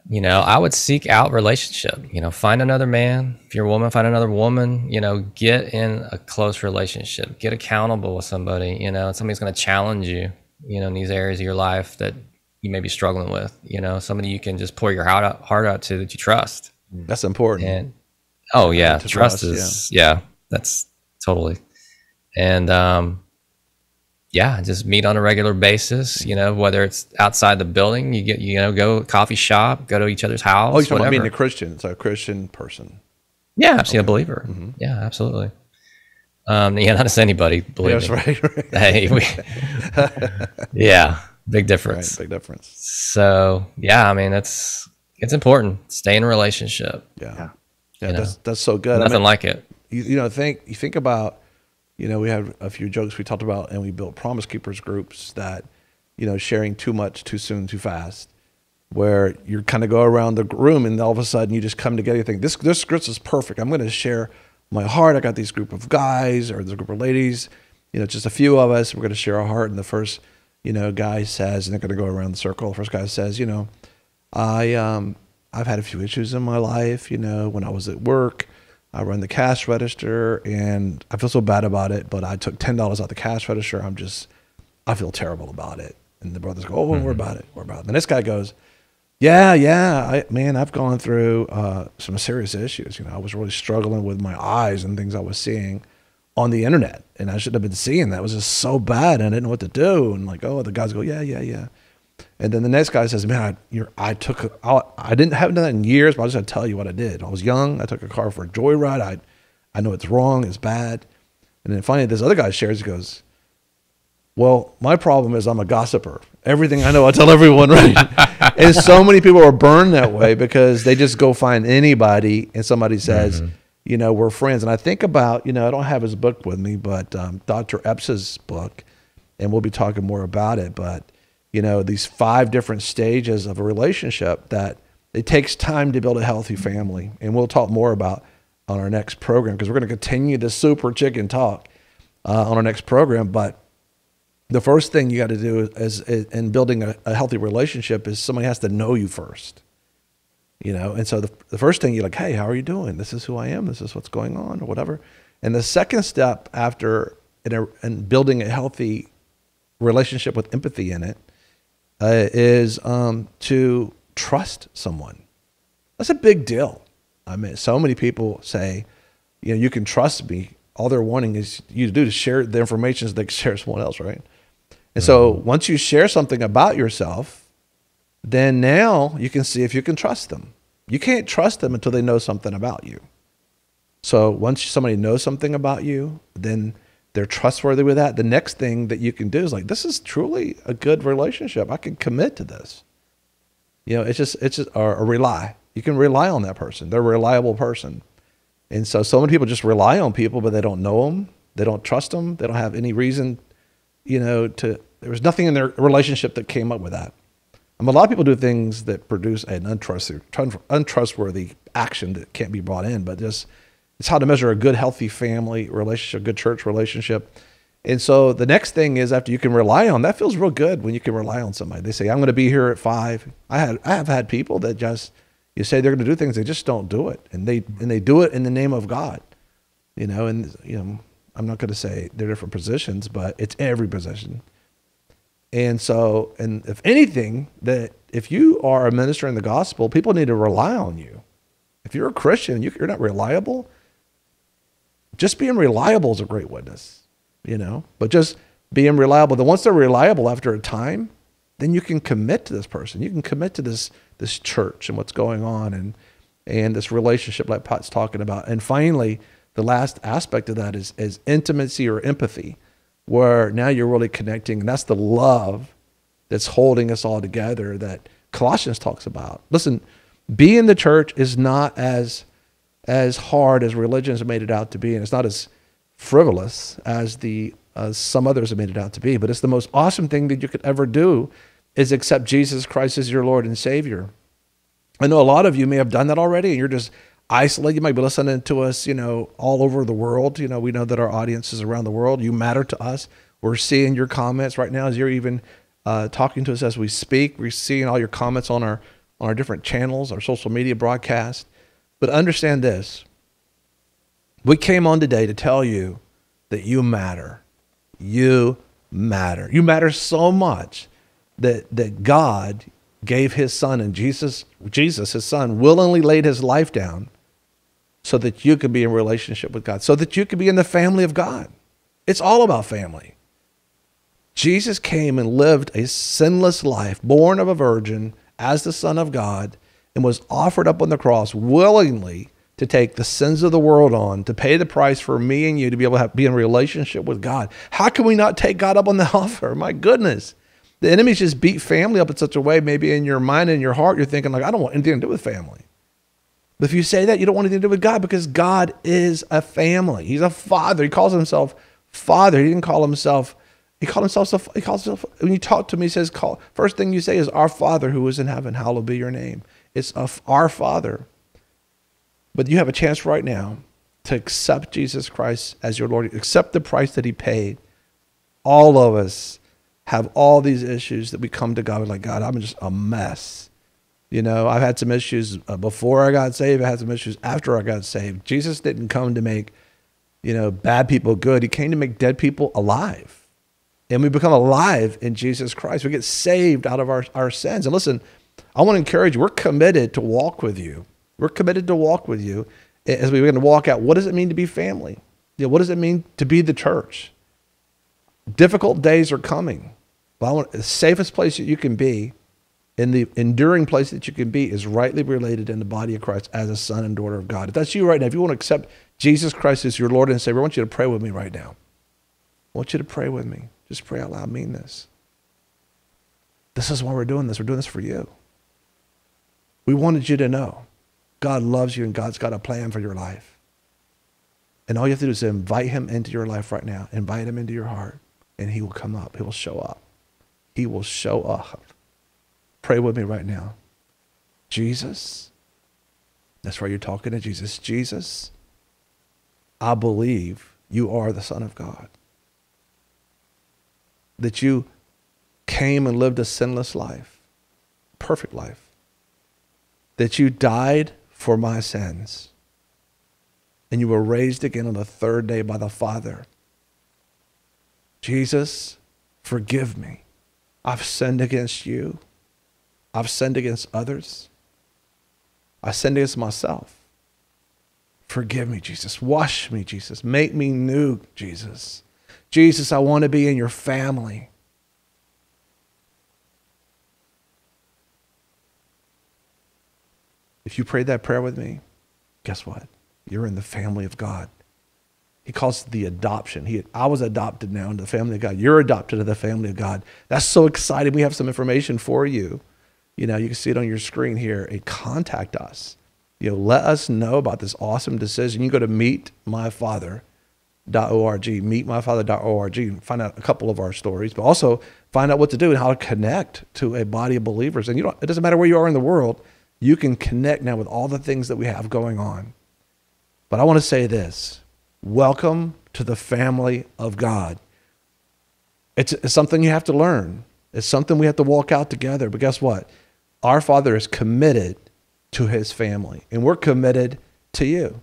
You know i would seek out relationship you know find another man if you're a woman find another woman you know get in a close relationship get accountable with somebody you know somebody's going to challenge you you know in these areas of your life that you may be struggling with you know somebody you can just pour your heart out, heart out to that you trust That's important. and oh yeah trust, trust, is yeah. that's totally and um yeah just meet on a regular basis you know whether it's outside the building you get you know go coffee shop go to each other's house Oh, you're talking about whatever. being a Christian. It's a Christian person. yeah absolutely a believer Mm-hmm. yeah absolutely um yeah not just anybody believe That's me right. Right. hey we, yeah big right. difference Big difference. so yeah i mean it's it's important stay in a relationship Yeah. Yeah. Yeah. You that's that's so good. I nothing mean, like it you, you know, think you think about, you know, we had a few jokes we talked about, and we built Promise Keepers groups that, you know, sharing too much, too soon, too fast, where you kind of go around the room, and all of a sudden you just come together. You think this this script is perfect. I'm going to share my heart. I got these group of guys or this group of ladies, you know, just a few of us. We're going to share our heart, and the first, you know, guy says, and they're going to go around the circle. The first guy says, you know, I um I've had a few issues in my life. You know, when I was at work, I run the cash register, and I feel so bad about it. But I took ten dollars out the cash register. I'm just, I feel terrible about it. And the brothers go, "Oh, don't worry about it. We're about it." And this guy goes, "Yeah, yeah, I, man, I've gone through uh, some serious issues. You know, I was really struggling with my eyes and things I was seeing." on the internet and I shouldn't have been seeing that. It was just so bad. And I didn't know what to do. And like, oh, the guys go, yeah, yeah, yeah. And then the next guy says, man, I, you're, I took, a, I, I didn't haven't done that in years, but I just got to tell you what I did. I was young. I took a car for a joyride. I, I know it's wrong. It's bad. And then finally this other guy shares, he goes, well, my problem is I'm a gossiper. Everything I know, I tell everyone, right? and so many people are burned that way because they just go find anybody and somebody says, you know, we're friends. And I think about, you know, I don't have his book with me, but um, Dr. Epps' book, and we'll be talking more about it. But, you know, these five different stages of a relationship that it takes time to build a healthy family. And we'll talk more about on our next program because we're going to continue this super chicken talk uh, on our next program. But the first thing you got to do is, is in building a, a healthy relationship is somebody has to know you first you know and so the, the first thing you're like hey how are you doing this is who i am this is what's going on or whatever and the second step after in, a, in building a healthy relationship with empathy in it uh, is um, to trust someone. That's a big deal. I mean, so many people say, you know, you can trust me. All they're wanting is you to do to share the information so they can share someone else, right? And so once you share something about yourself, then now you can see if you can trust them. You can't trust them until they know something about you. So once somebody knows something about you, then they're trustworthy with that. The next thing that you can do is like, this is truly a good relationship. I can commit to this. You know, it's just it's just or, or rely. You can rely on that person. They're a reliable person. And so so many people just rely on people, but they don't know them. They don't trust them. They don't have any reason, you know, to. There was nothing in their relationship that came up with that. I mean, a lot of people do things that produce an untrustworthy, untrustworthy action that can't be brought in, but just it's how to measure a good, healthy family relationship, good church relationship. And so the next thing is after you can rely on that feels real good when you can rely on somebody. They say, I'm going to be here at five. I had I have had people that just you say they're going to do things, they just don't do it. And they and they do it in the name of God. You know, and you know, I'm not going to say they're different positions, but it's every position. And so, and if anything, that if you are a minister in the gospel, people need to rely on you. If you're a Christian, you, you're not reliable. Just being reliable is a great witness, you know. But just being reliable. Then once they're reliable after a time, then you can commit to this person. You can commit to this this church and what's going on and and this relationship like Pat's talking about. And finally, the last aspect of that is is intimacy or empathy where now you're really connecting. And that's the love that's holding us all together that Colossians talks about. Listen, being in the church is not as as hard as religions have made it out to be, and it's not as frivolous as the as some others have made it out to be. But it's the most awesome thing that you could ever do is accept Jesus Christ as your Lord and Savior. I know a lot of you may have done that already, and you're just isolated. You might be listening to us, you know, all over the world. You know, we know that our audience is around the world. You matter to us. We're seeing your comments right now as you're even uh, talking to us as we speak. We're seeing all your comments on our on our different channels, our social media broadcast. But understand this: we came on today to tell you that you matter. You matter. You matter so much that that God gave His Son and Jesus, Jesus, His Son, willingly laid His life down so that you could be in relationship with God, so that you could be in the family of God. It's all about family. Jesus came and lived a sinless life, born of a virgin as the Son of God, and was offered up on the cross willingly to take the sins of the world on, to pay the price for me and you to be able to have, be in relationship with God. How can we not take God up on the offer? My goodness. The enemies just beat family up in such a way, maybe in your mind and your heart, you're thinking, like, I don't want anything to do with family. But if you say that, you don't want anything to do with God because God is a family. He's a father. He calls himself father. He didn't call himself, he called himself, he calls himself, when you talk to me, he says, call, first thing you say is, Our Father who is in heaven, hallowed be your name. It's of our Father. But you have a chance right now to accept Jesus Christ as your Lord, accept the price that he paid. All of us have all these issues that we come to God with, like, God, I'm just a mess. You know, I've had some issues uh, before I got saved. I had some issues after I got saved. Jesus didn't come to make, you know, bad people good. He came to make dead people alive. And we become alive in Jesus Christ. We get saved out of our, our sins. And listen, I want to encourage you, we're committed to walk with you. We're committed to walk with you as we begin to walk out. What does it mean to be family? You know, what does it mean to be the church? Difficult days are coming. But I want the safest place that you can be and the enduring place that you can be is rightly related in the body of Christ as a son and daughter of God. If that's you right now, if you want to accept Jesus Christ as your Lord and Savior, I want you to pray with me right now. I want you to pray with me. Just pray out loud. I mean this. This is why we're doing this. We're doing this for you. We wanted you to know God loves you and God's got a plan for your life. And all you have to do is invite him into your life right now. Invite him into your heart, and he will come up. He will show up. He will show up. Pray with me right now. Jesus, that's why you're talking to Jesus. Jesus, I believe you are the Son of God. That you came and lived a sinless life, perfect life. That you died for my sins. And you were raised again on the third day by the Father. Jesus, Forgive me. I've sinned against you. I've sinned against others. I sinned against myself. Forgive me, Jesus. Wash me, Jesus. Make me new, Jesus. Jesus, I want to be in your family. If you prayed that prayer with me, guess what? You're in the family of God. He calls it the adoption. He, I was adopted now into the family of God. You're adopted to the family of God. That's so exciting. We have some information for you. You know, you can see it on your screen here. And contact us. You know, let us know about this awesome decision. You go to meetmyfather.org, meetmyfather.org, and find out a couple of our stories, but also find out what to do and how to connect to a body of believers. And you don't, it doesn't matter where you are in the world, you can connect now with all the things that we have going on. But I want to say this welcome to the family of God. It's, it's something you have to learn, it's something we have to walk out together. But guess what? Our Father is committed to his family, and we're committed to you.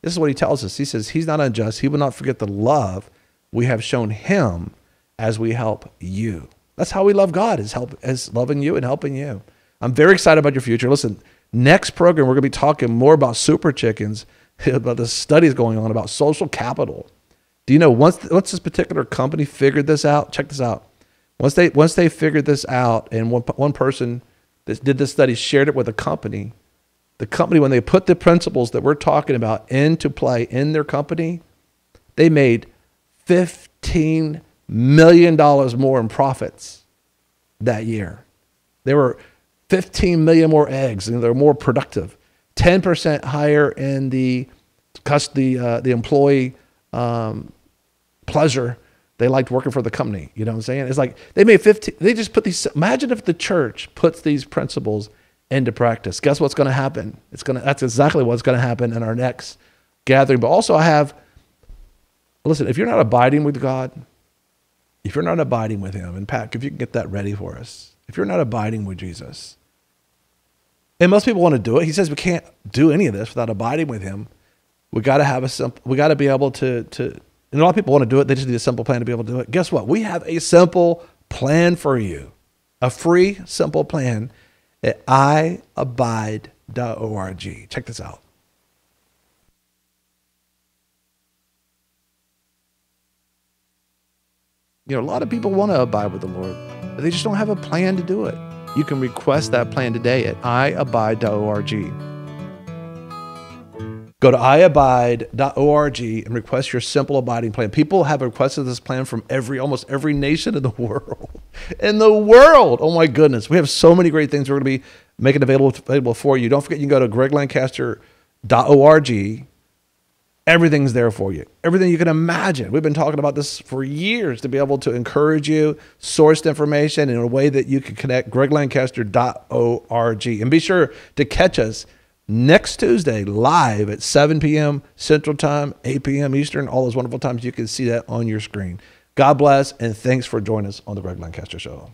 This is what he tells us. He says, He's not unjust. He will not forget the love we have shown him as we help you. That's how we love God, is help is loving you and helping you. I'm very excited about your future. Listen, next program, we're going to be talking more about super chickens, about the studies going on about social capital. Do you know once once this particular company figured this out? Check this out. Once they once they figured this out, and one one person that did this study shared it with a company, the company when they put the principles that we're talking about into play in their company, they made fifteen million dollars more in profits that year. They were 15 million more eggs and they're more productive. 10% higher in the the, uh, the employee um, pleasure. They liked working for the company you know what i'm saying? It's like they made 15 they just put these imagine if the church puts these principles into practice. Guess what's going to happen? It's going to that's exactly what's going to happen in our next gathering. But also i have listen if you're not abiding with god if you're not abiding with him and pat if you can get that ready for us if you're not abiding with jesus and most people want to do it. He says we can't do any of this without abiding with him. We got to have a simple. We got to be able to to. And a lot of people want to do it. They just need a simple plan to be able to do it. Guess what? We have a simple plan for you, a free simple plan at iabide.org. Check this out. You know, a lot of people want to abide with the Lord, but they just don't have a plan to do it. You can request that plan today at iabide.org. Go to iabide.org and request your simple abiding plan. People have requested this plan from every almost every nation in the world. In the world. Oh my goodness. We have so many great things we're going to be making available, available for you. Don't forget you can go to greglancaster.org Everything's there for you. Everything you can imagine. We've been talking about this for years to be able to encourage you, source information in a way that you can connect greglancaster.org. And be sure to catch us next Tuesday live at 7 p.m. Central Time, 8 p.m. Eastern, all those wonderful times. You can see that on your screen. God bless, and thanks for joining us on the Greg Lancaster Show.